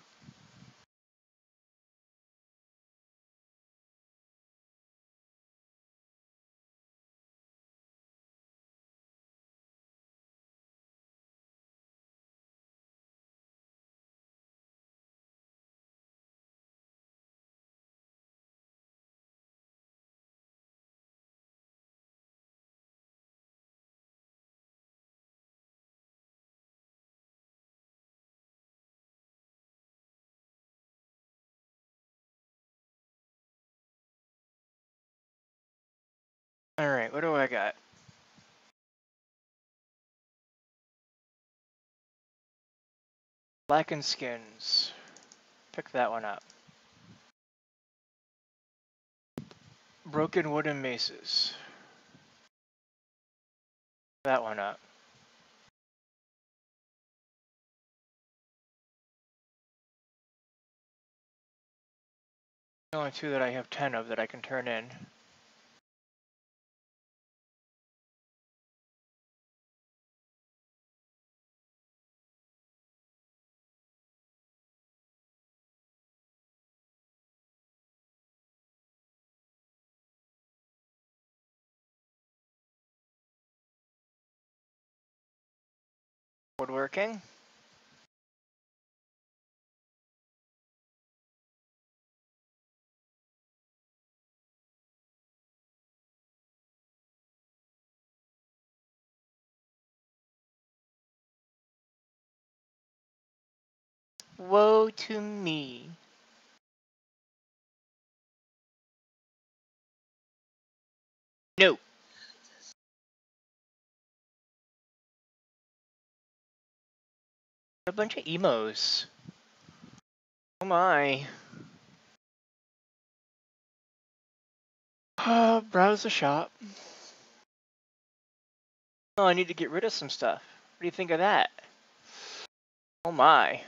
Right, what do I got? Blackened skins. Pick that one up. Broken wooden maces. That one up. The only two that I have 10 of that I can turn in. Woodworking. Woe to me. No. A bunch of emos. Oh my. Uh, browse the shop. Oh, I need to get rid of some stuff. What do you think of that? Oh my.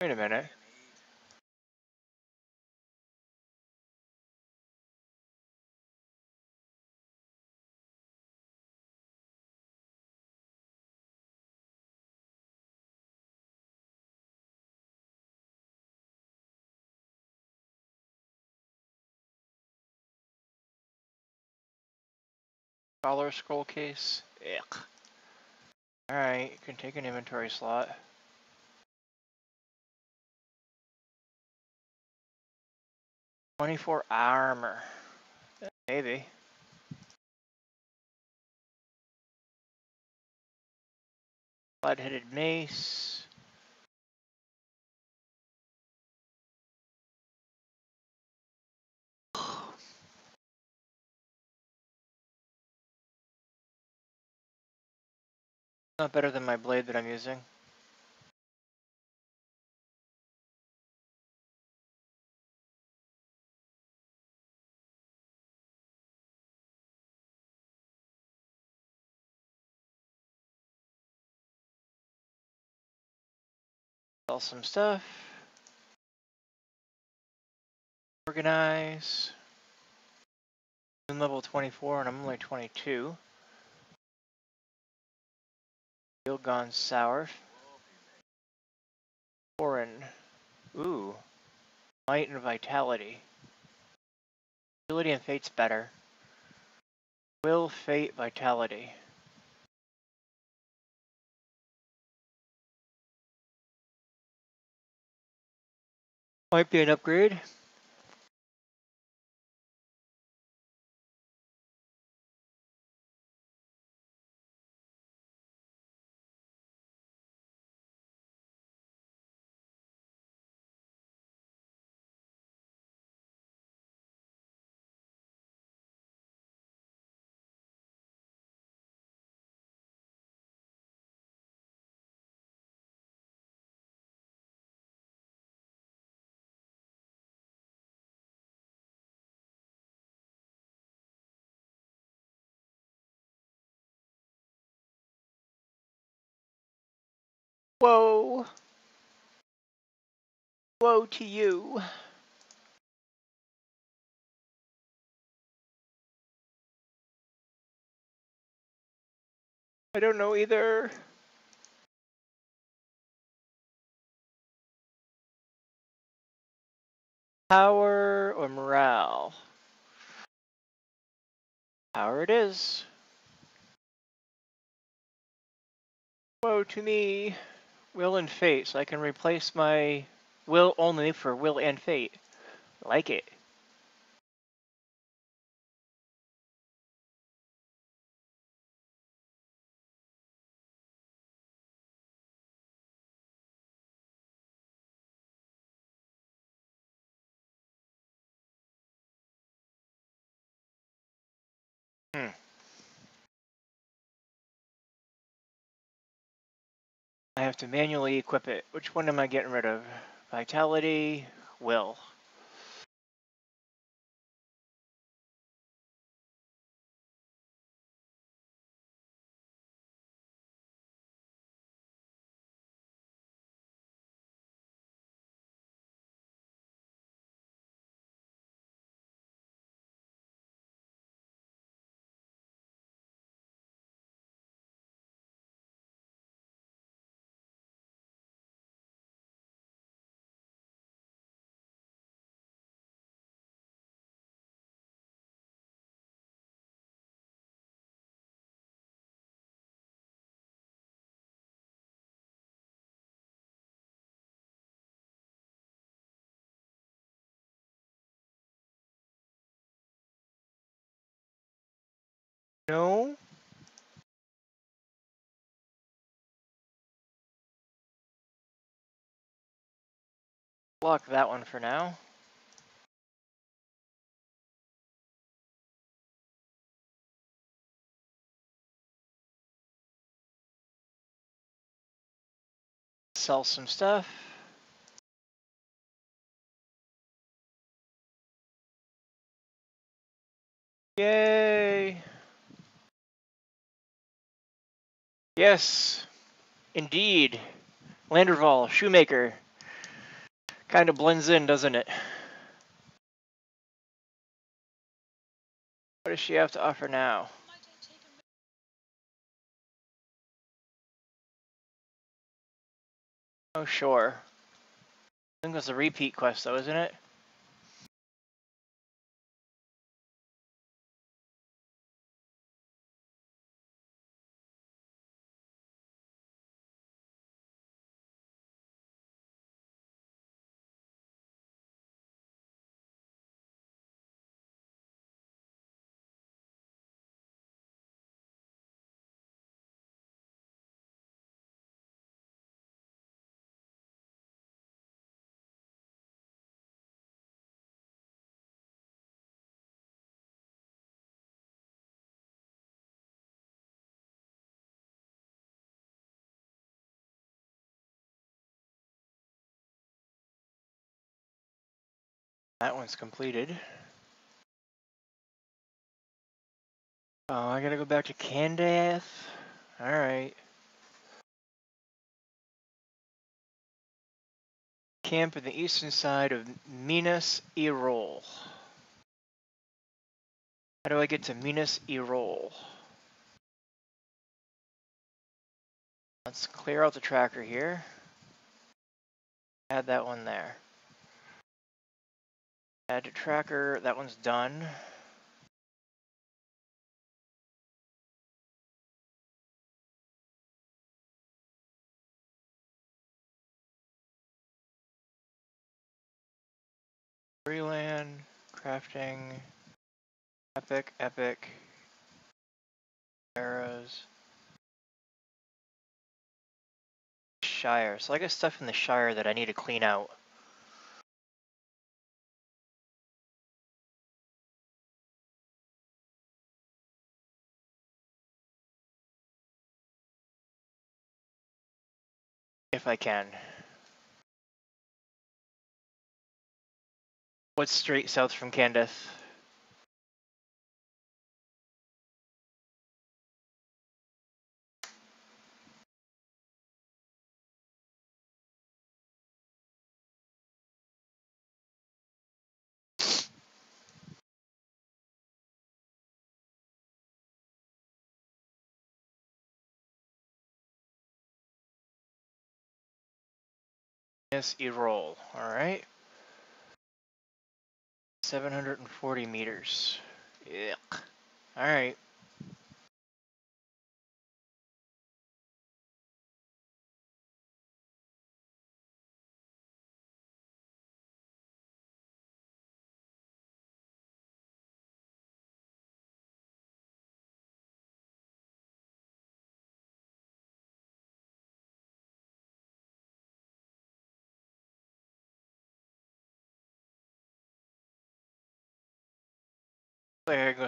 Wait a minute. Dollar scroll case. Ugh. Alright, you can take an inventory slot. Twenty-four armor. Maybe. Flat-headed mace. Not better than my blade that I'm using. Sell some stuff. Organize. I'm level 24 and I'm only 22. Still gone sour. Foreign. Ooh. Might and vitality. Ability and fate's better. Will, fate, vitality. Might be an upgrade. Whoa. Woe to you. I don't know either. Power or morale? Power it is. Woe to me. Will and fate, so I can replace my will only for will and fate. Like it. I have to manually equip it. Which one am I getting rid of? Vitality, will. Block that one for now. Sell some stuff. Yay! Yes, indeed. Landerval, Shoemaker. Kind of blends in, doesn't it? What does she have to offer now? Oh, sure. I think that's a repeat quest, though, isn't it? That one's completed. Oh, I gotta go back to Candaith. Alright. Camp in the eastern side of Minas Eriol. How do I get to Minas Eriol? Let's clear out the tracker here. Add that one there. Add tracker, that one's done. Bree-land, crafting, epic, epic, arrows. Shire. So I got stuff in the Shire that I need to clean out. If I can. What's straight south from Candaith? Yes, Eriol. Alright. 740 meters. Yuck. Alright. I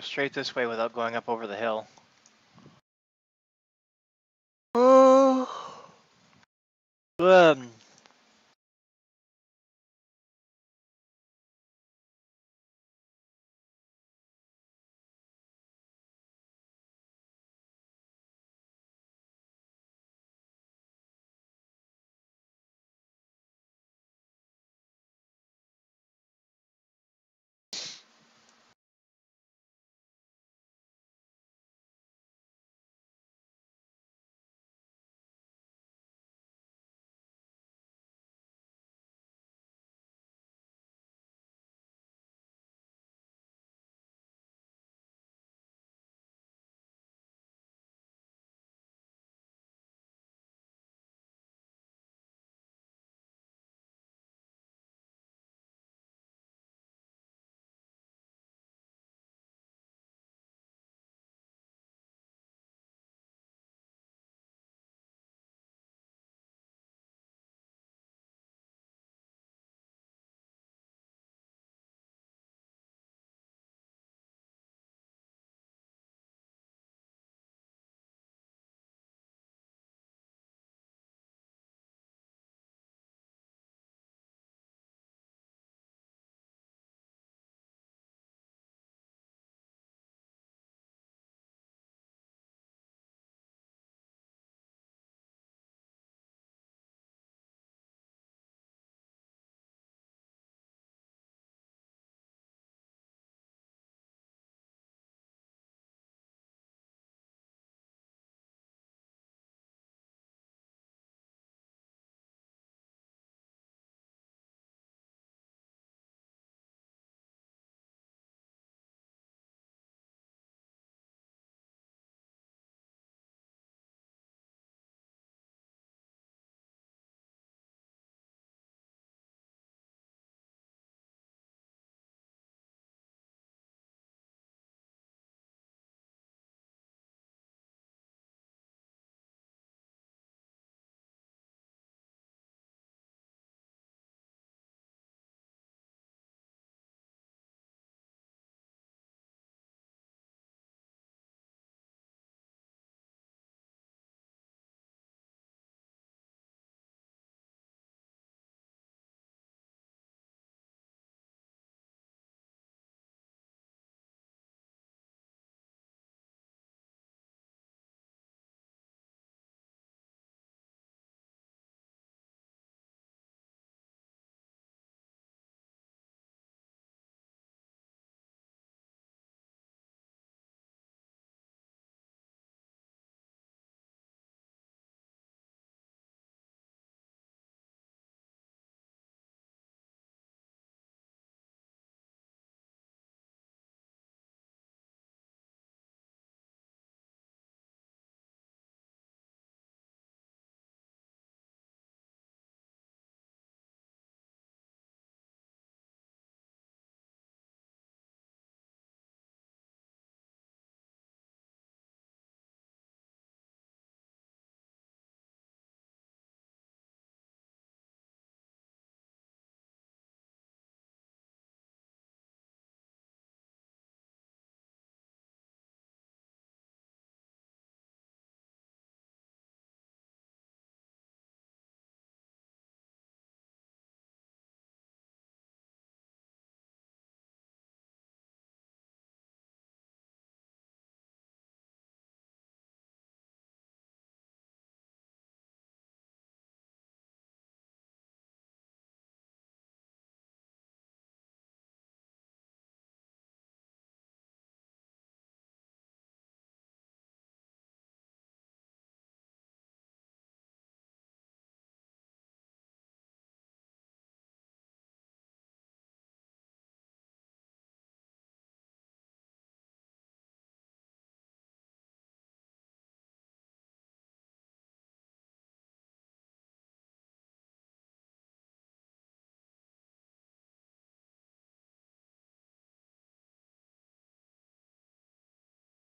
straight this way without going up over the hill. Oh. Um.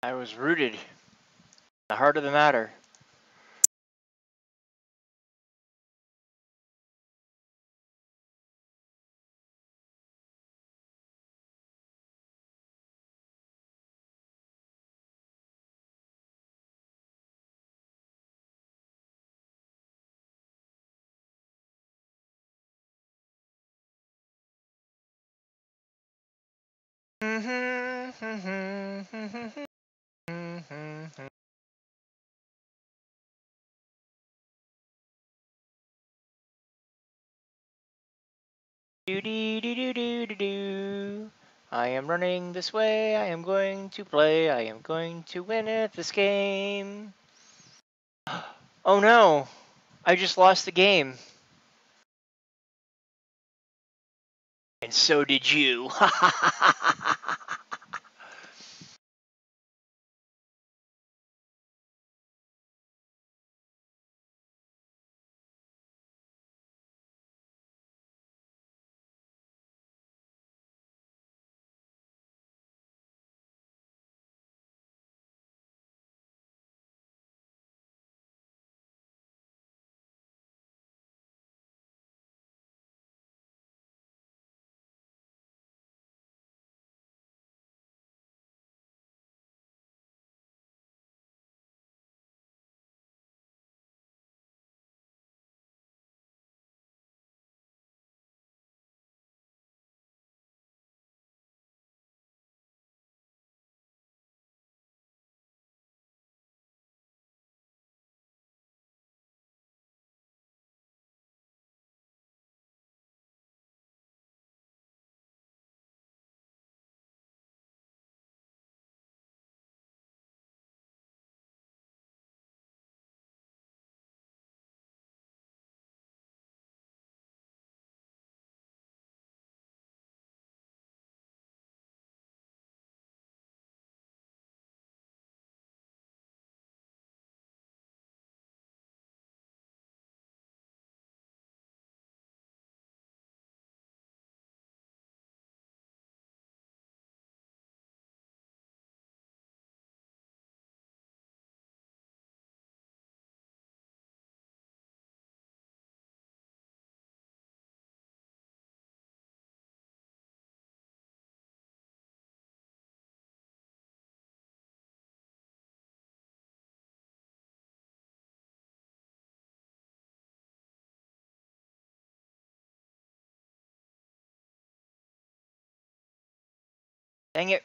I was rooted. The heart of the matter. Do I am running this way. I am going to play. I am going to win at this game. Oh no! I just lost the game. And so did you. Dang it.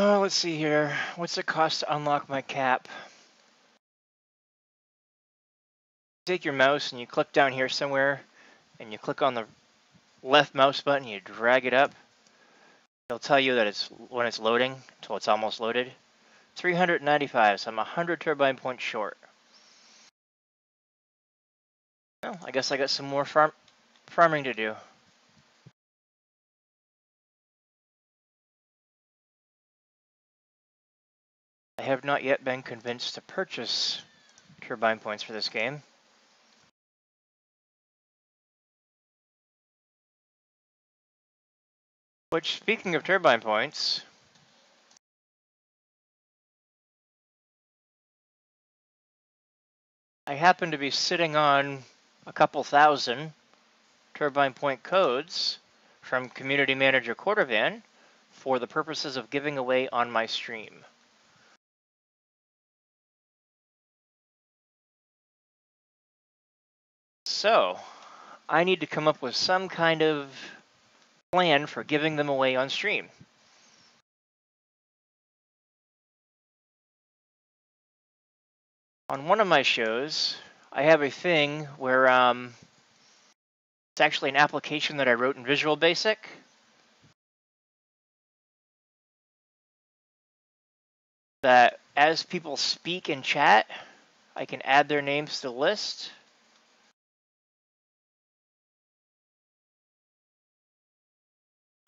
Oh, let's see here. What's it cost to unlock my cap? Take your mouse and you click down here somewhere, and you click on the left mouse button, you drag it up. It'll tell you that it's when it's loading until it's almost loaded. 395, so I'm 100 turbine points short. Well, I guess I got some more farm farming to do. Have not yet been convinced to purchase turbine points for this game. Which, speaking of turbine points, I happen to be sitting on a couple thousand turbine point codes from Community Manager Cordovan for the purposes of giving away on my stream. So, I need to come up with some kind of plan for giving them away on stream. On one of my shows, I have a thing where um, it's actually an application that I wrote in Visual Basic. That as people speak in chat, I can add their names to the list.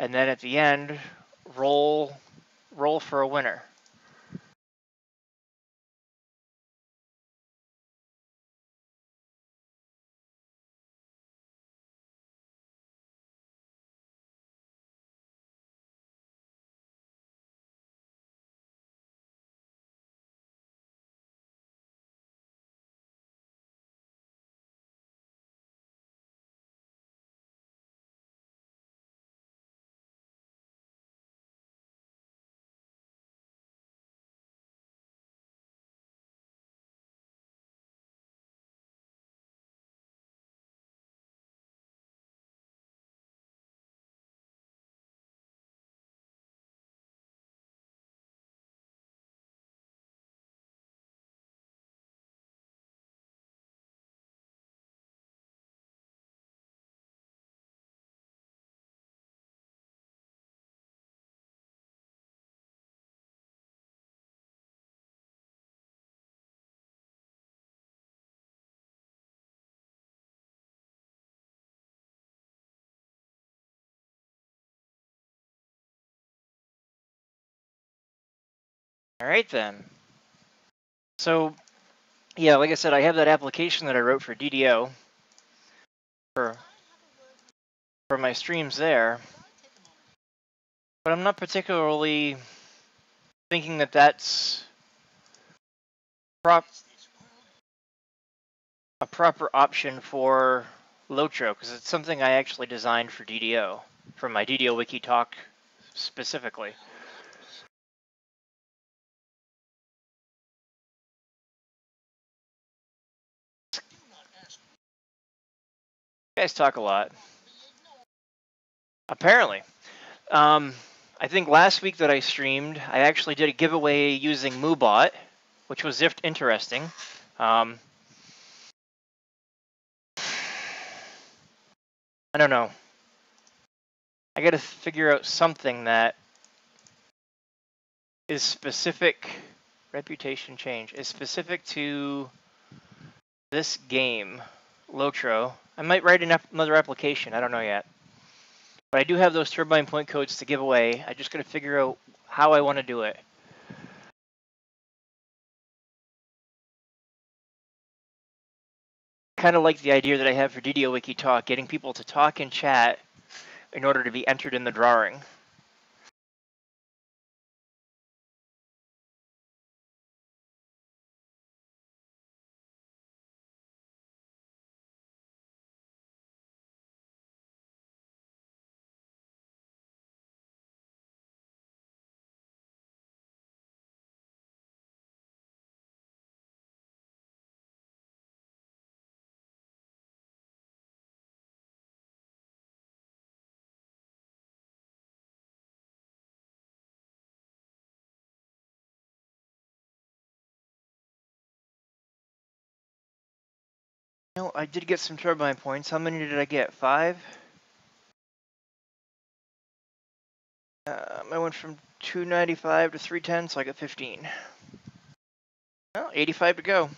And then at the end, roll roll for a winner. All right then. So, yeah, like I said, I have that application that I wrote for DDO for for my streams there, but I'm not particularly thinking that that's prop a proper option for Lotro because it's something I actually designed for DDO for my DDO Wiki talk specifically. Guys talk a lot. Apparently. Um, I think last week that I streamed, I actually did a giveaway using MooBot, which was if interesting. Um, I don't know. I got to figure out something that is specific. Reputation change is specific to this game, Lotro. I might write another application. I don't know yet. But I do have those turbine point codes to give away. I just got to figure out how I want to do it. Kind of like the idea that I have for DDO Wiki Talk, getting people to talk in chat in order to be entered in the drawing. I did get some turbine points. How many did I get? Five? Um, I went from 295 to 310, so I got 15. Well, 85 to go.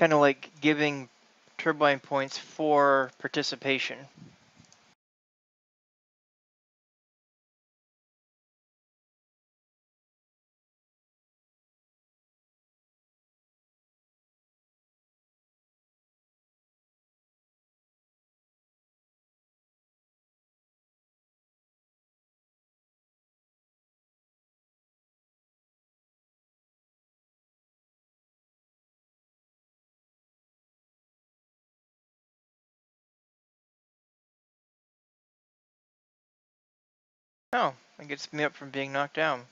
Kind of like giving turbine points for participation. Oh, it gets me up from being knocked down.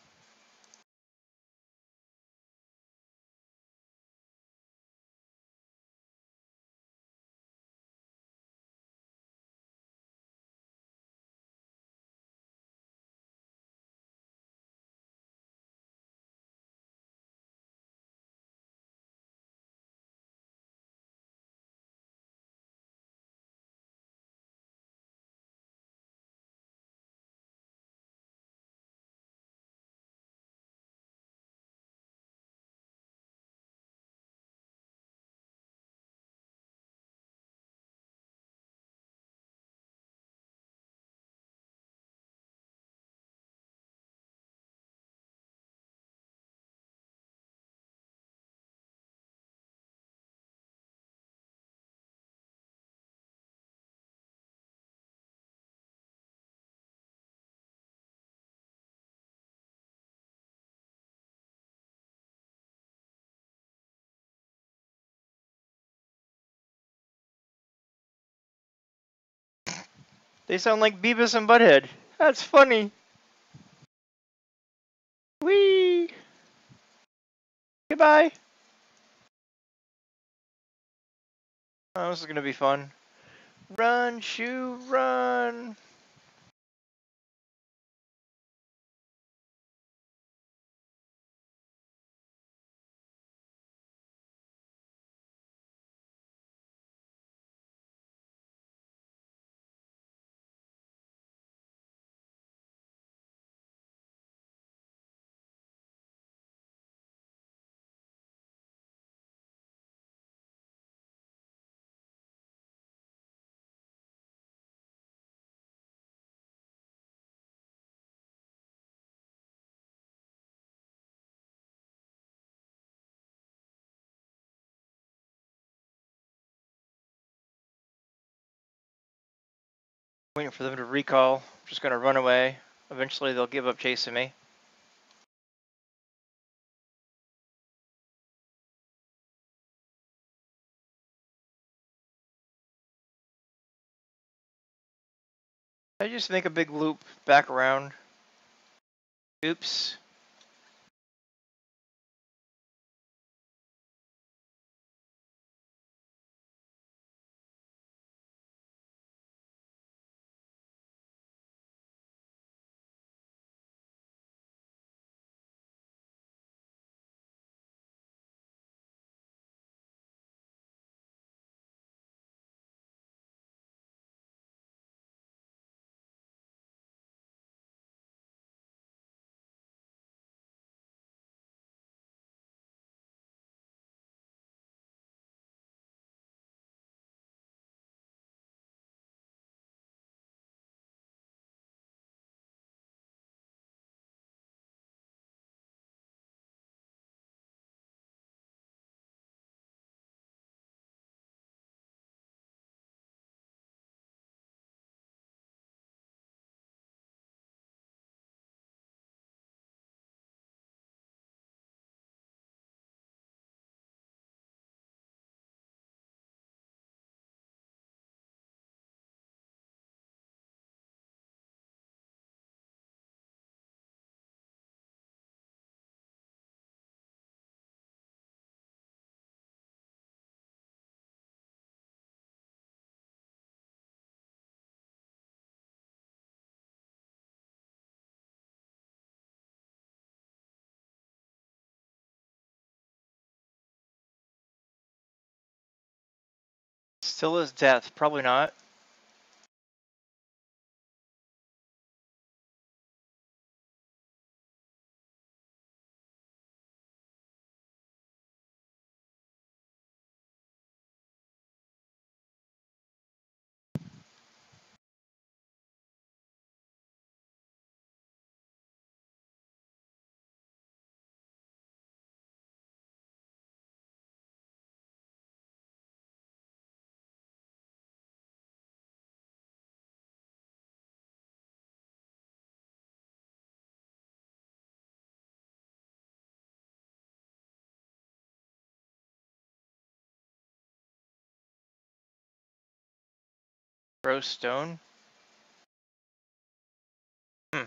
They sound like Beavis and Butthead. That's funny. Whee! Goodbye. Oh, this is gonna be fun. Run, shoot, run. Waiting for them to recall. Just gonna run away. Eventually they'll give up chasing me. I just make a big loop back around. Oops. Still is death. Probably not. Stone. Hmm.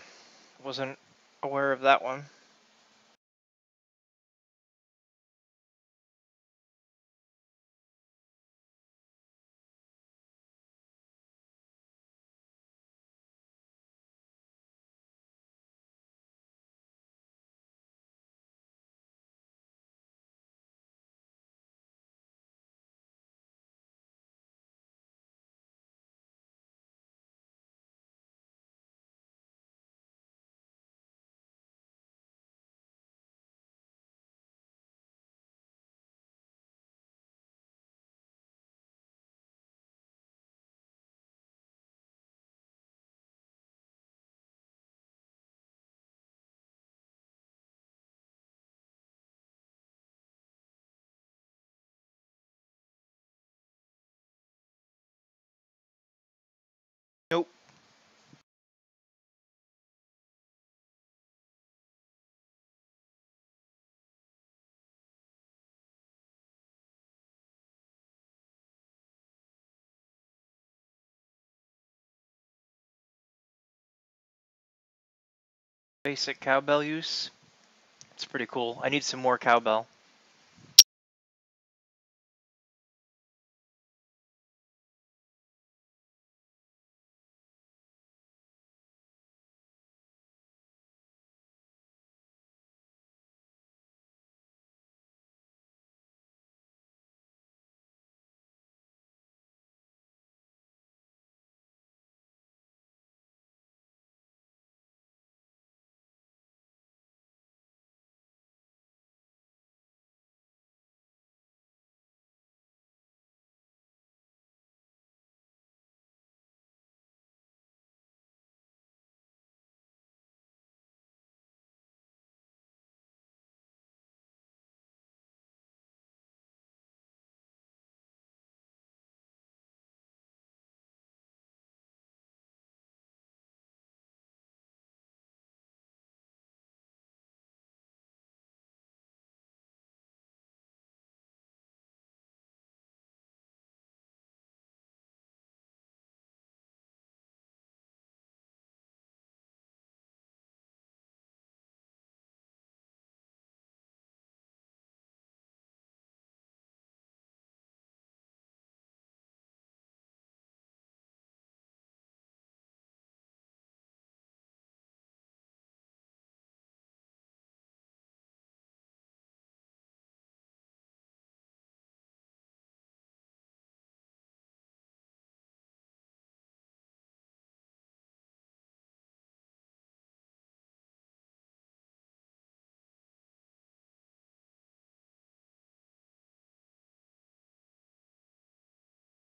Wasn't aware of that one. Basic cowbell use. It's pretty cool. I need some more cowbell.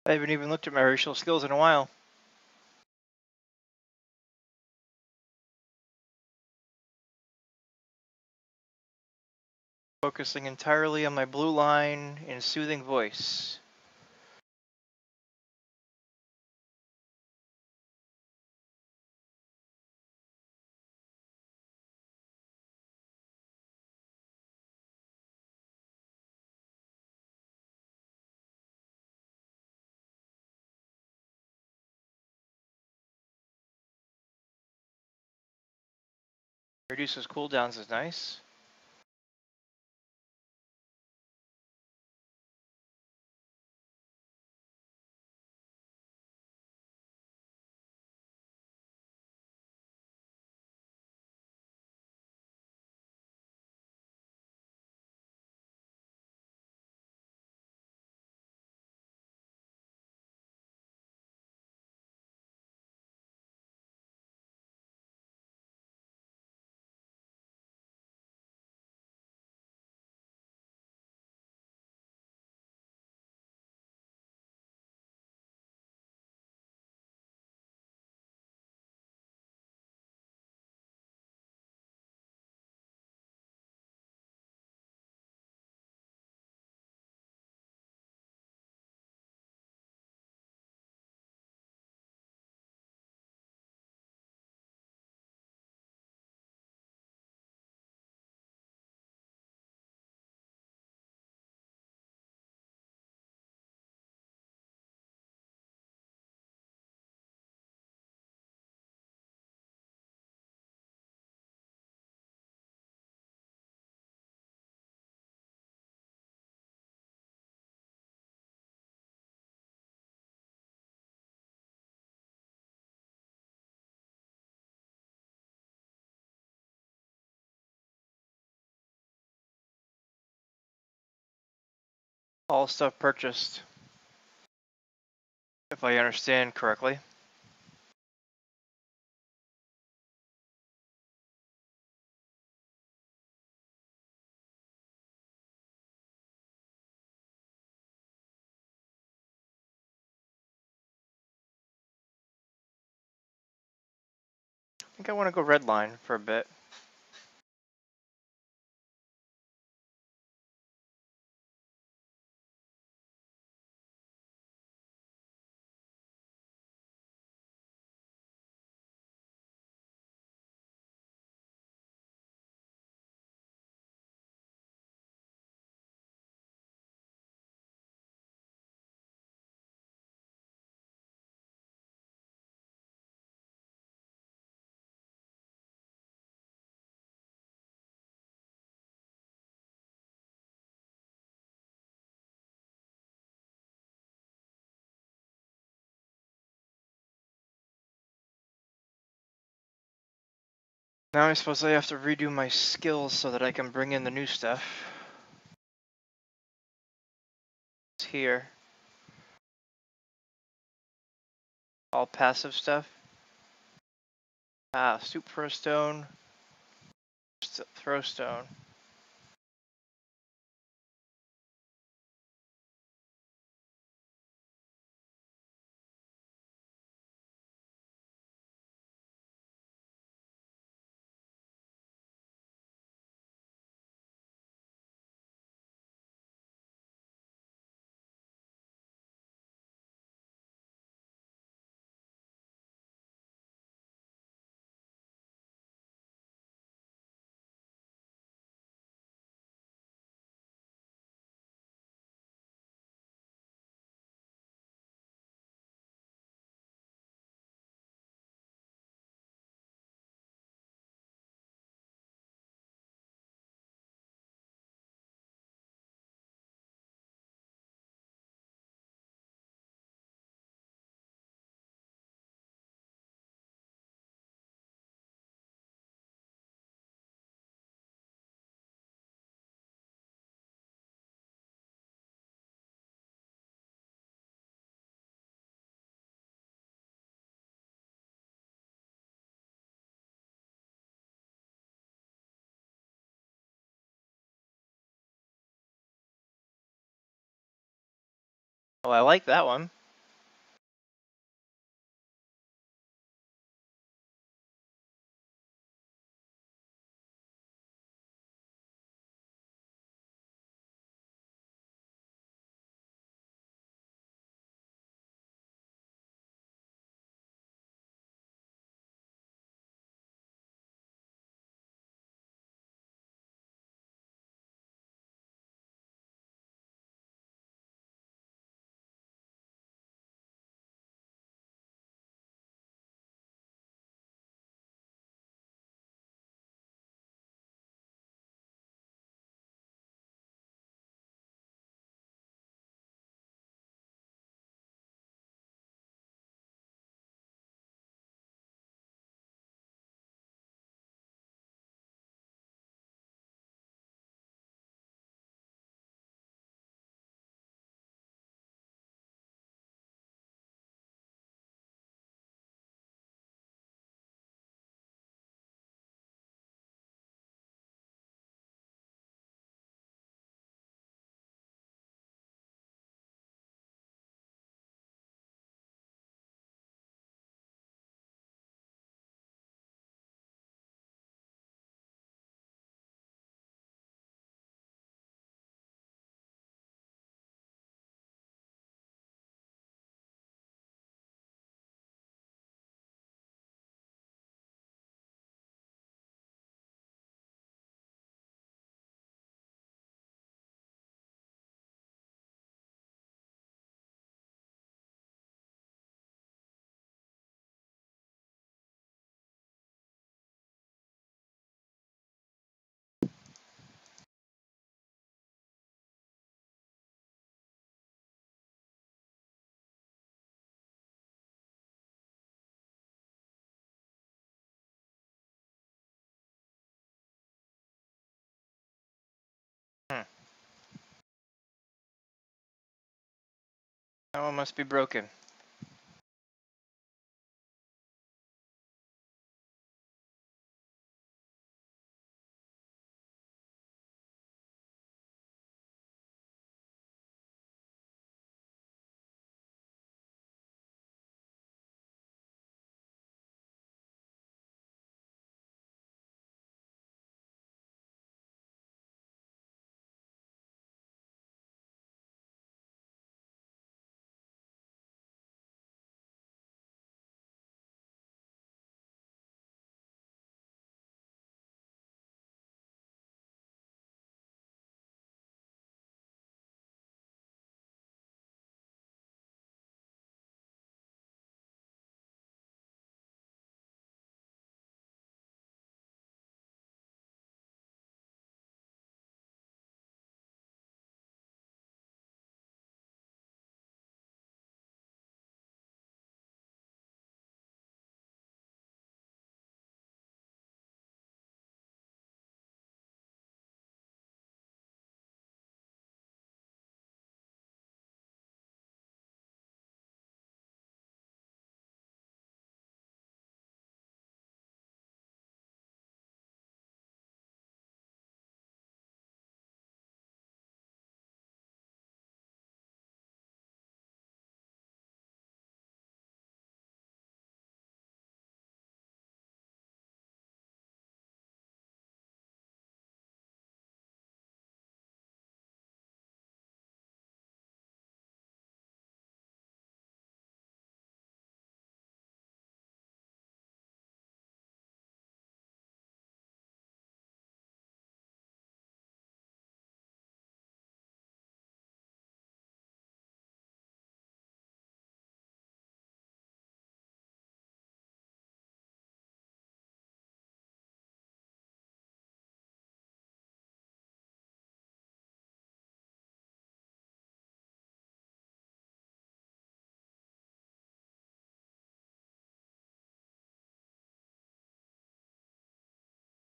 I haven't even looked at my racial skills in a while. Focusing entirely on my blue line and soothing voice. Reduces cooldowns is nice. All stuff purchased. If I understand correctly. I think I want to go red line for a bit. Now I suppose I have to redo my skills so that I can bring in the new stuff. It's here. All passive stuff. Ah, soup for a stone. St- throw stone. Oh, I like that one. It must be broken.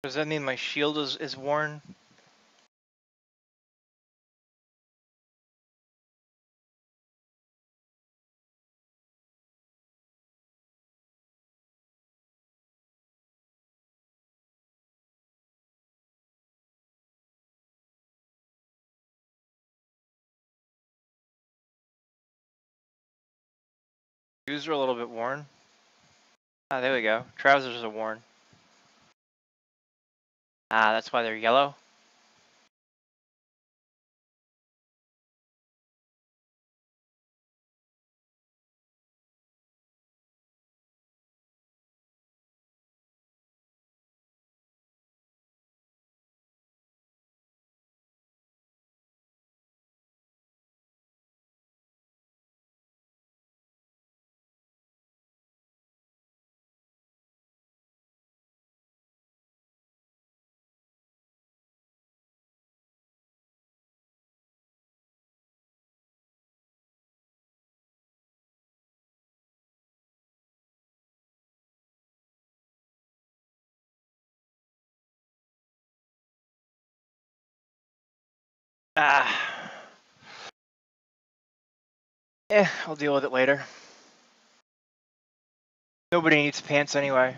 Does that mean my shield is, is worn? Shoes are a little bit worn. Ah, there we go. Trousers are worn. Ah, that's why they're yellow. Ah. Eh, I'll deal with it later. Nobody needs pants anyway.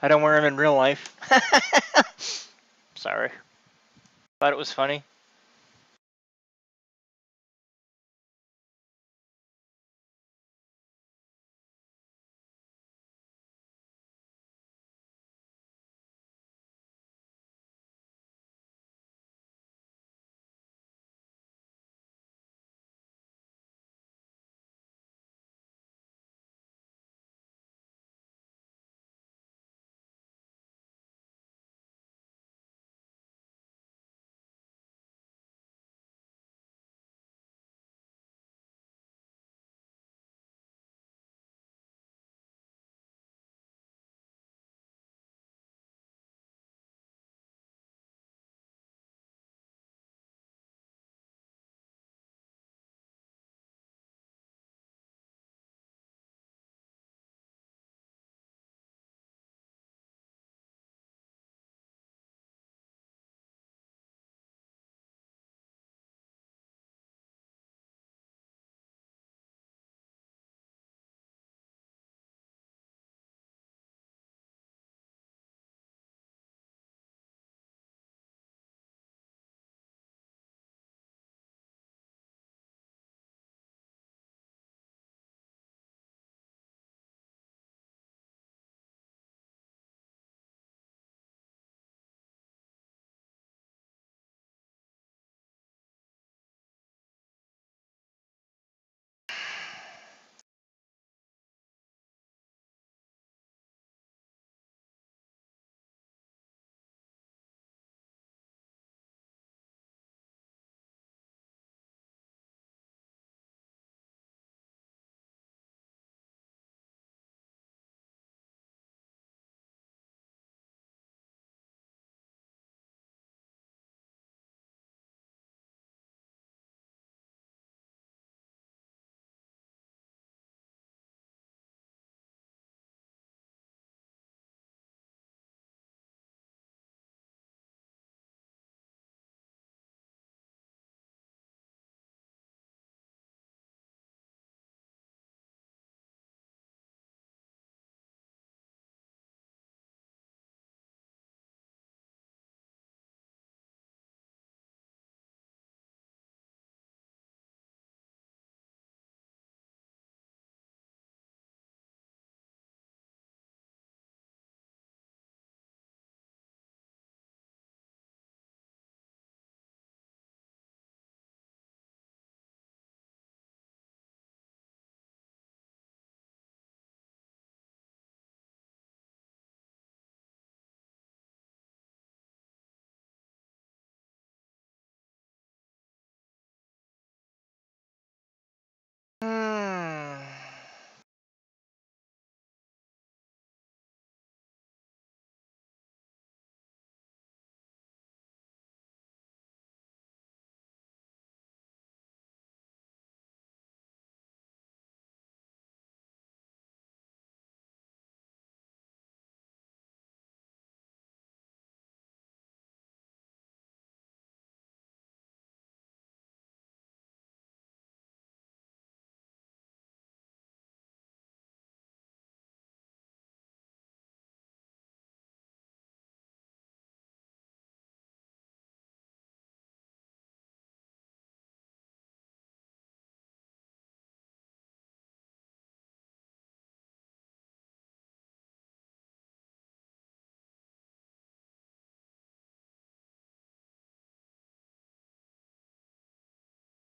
I don't wear them in real life. Sorry. Thought it was funny.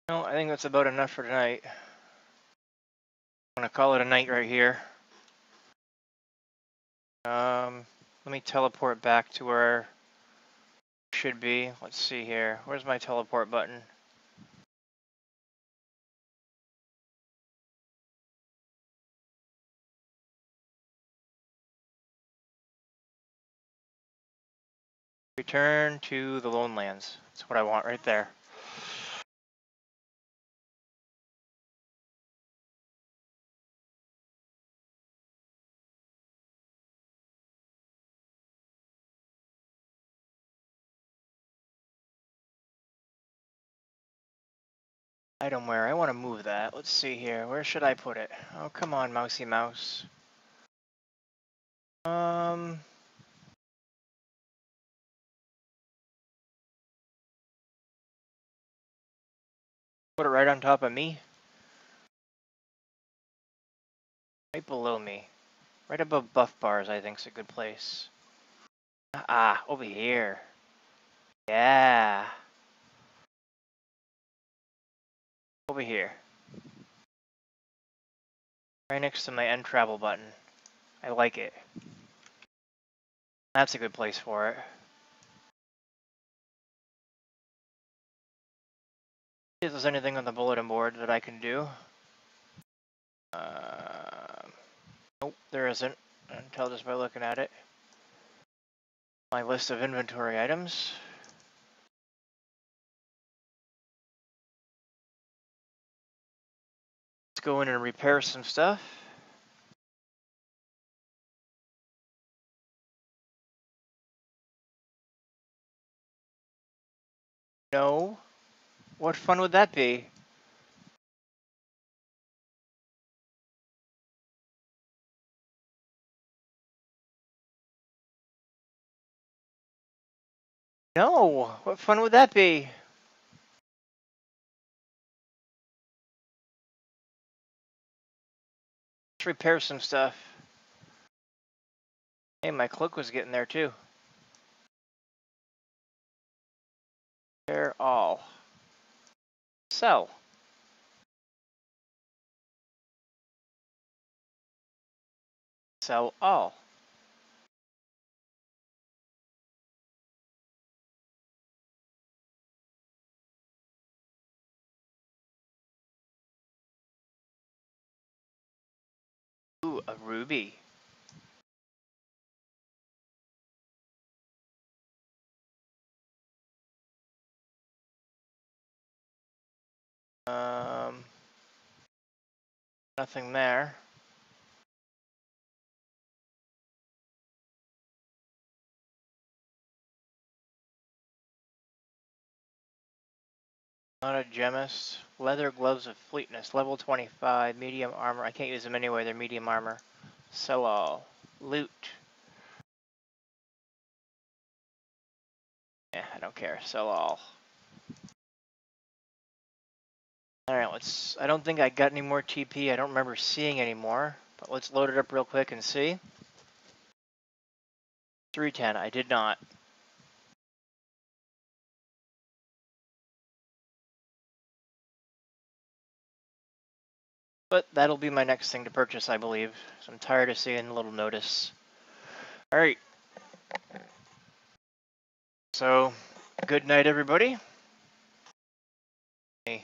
No, I think that's about enough for tonight. I'm gonna call it a night right here. Um, let me teleport back to where I should be. Let's see here. Where's my teleport button? Return to the Lone Lands. That's what I want right there. Item where I want to move that. Let's see here. Where should I put it? Oh, come on, mousy mouse. Um, put it right on top of me. Right below me. Right above buff bars, I think is a good place. Ah, over here. Yeah. Over here. Right next to my end travel button. I like it. That's a good place for it. If there's anything on the bulletin board that I can do. Uh, nope, there isn't. I can tell just by looking at it. My list of inventory items. Let's go in and repair some stuff. No. What fun would that be? No. What fun would that be? Let's repair some stuff. Hey, my cloak was getting there too. Repair all. Sell. Sell all. Ooh, a ruby. Um, nothing there. Not a gemist. Leather gloves of fleetness, level 25, medium armor. I can't use them anyway, they're medium armor. Sell all. Loot. Yeah, I don't care. Sell all. Alright, let's... I don't think I got any more TP. I don't remember seeing any more. But let's load it up real quick and see. 310. I did not. But that'll be my next thing to purchase, I believe. So I'm tired of seeing a little notice. Alright. So, good night, everybody. Hey.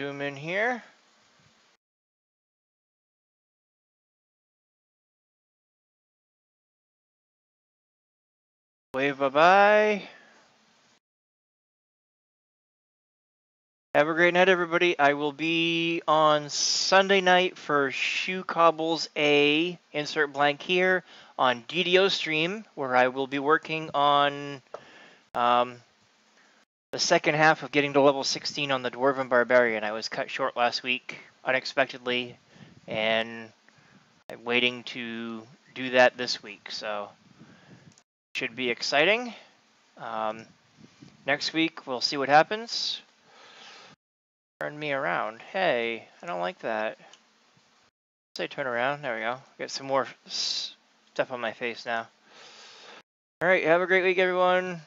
Zoom in here. Wave bye-bye. Have a great night, everybody. I will be on Sunday night for Shoe Cobbles A, insert blank here, on DDO stream, where I will be working on um, the second half of getting to level 16 on the Dwarven Barbarian. I was cut short last week, unexpectedly, and I'm waiting to do that this week, so should be exciting. Um, next week, we'll see what happens. Turn me around. Hey, I don't like that. Say turn around. There we go. Get some more stuff on my face now. All right, have a great week, everyone.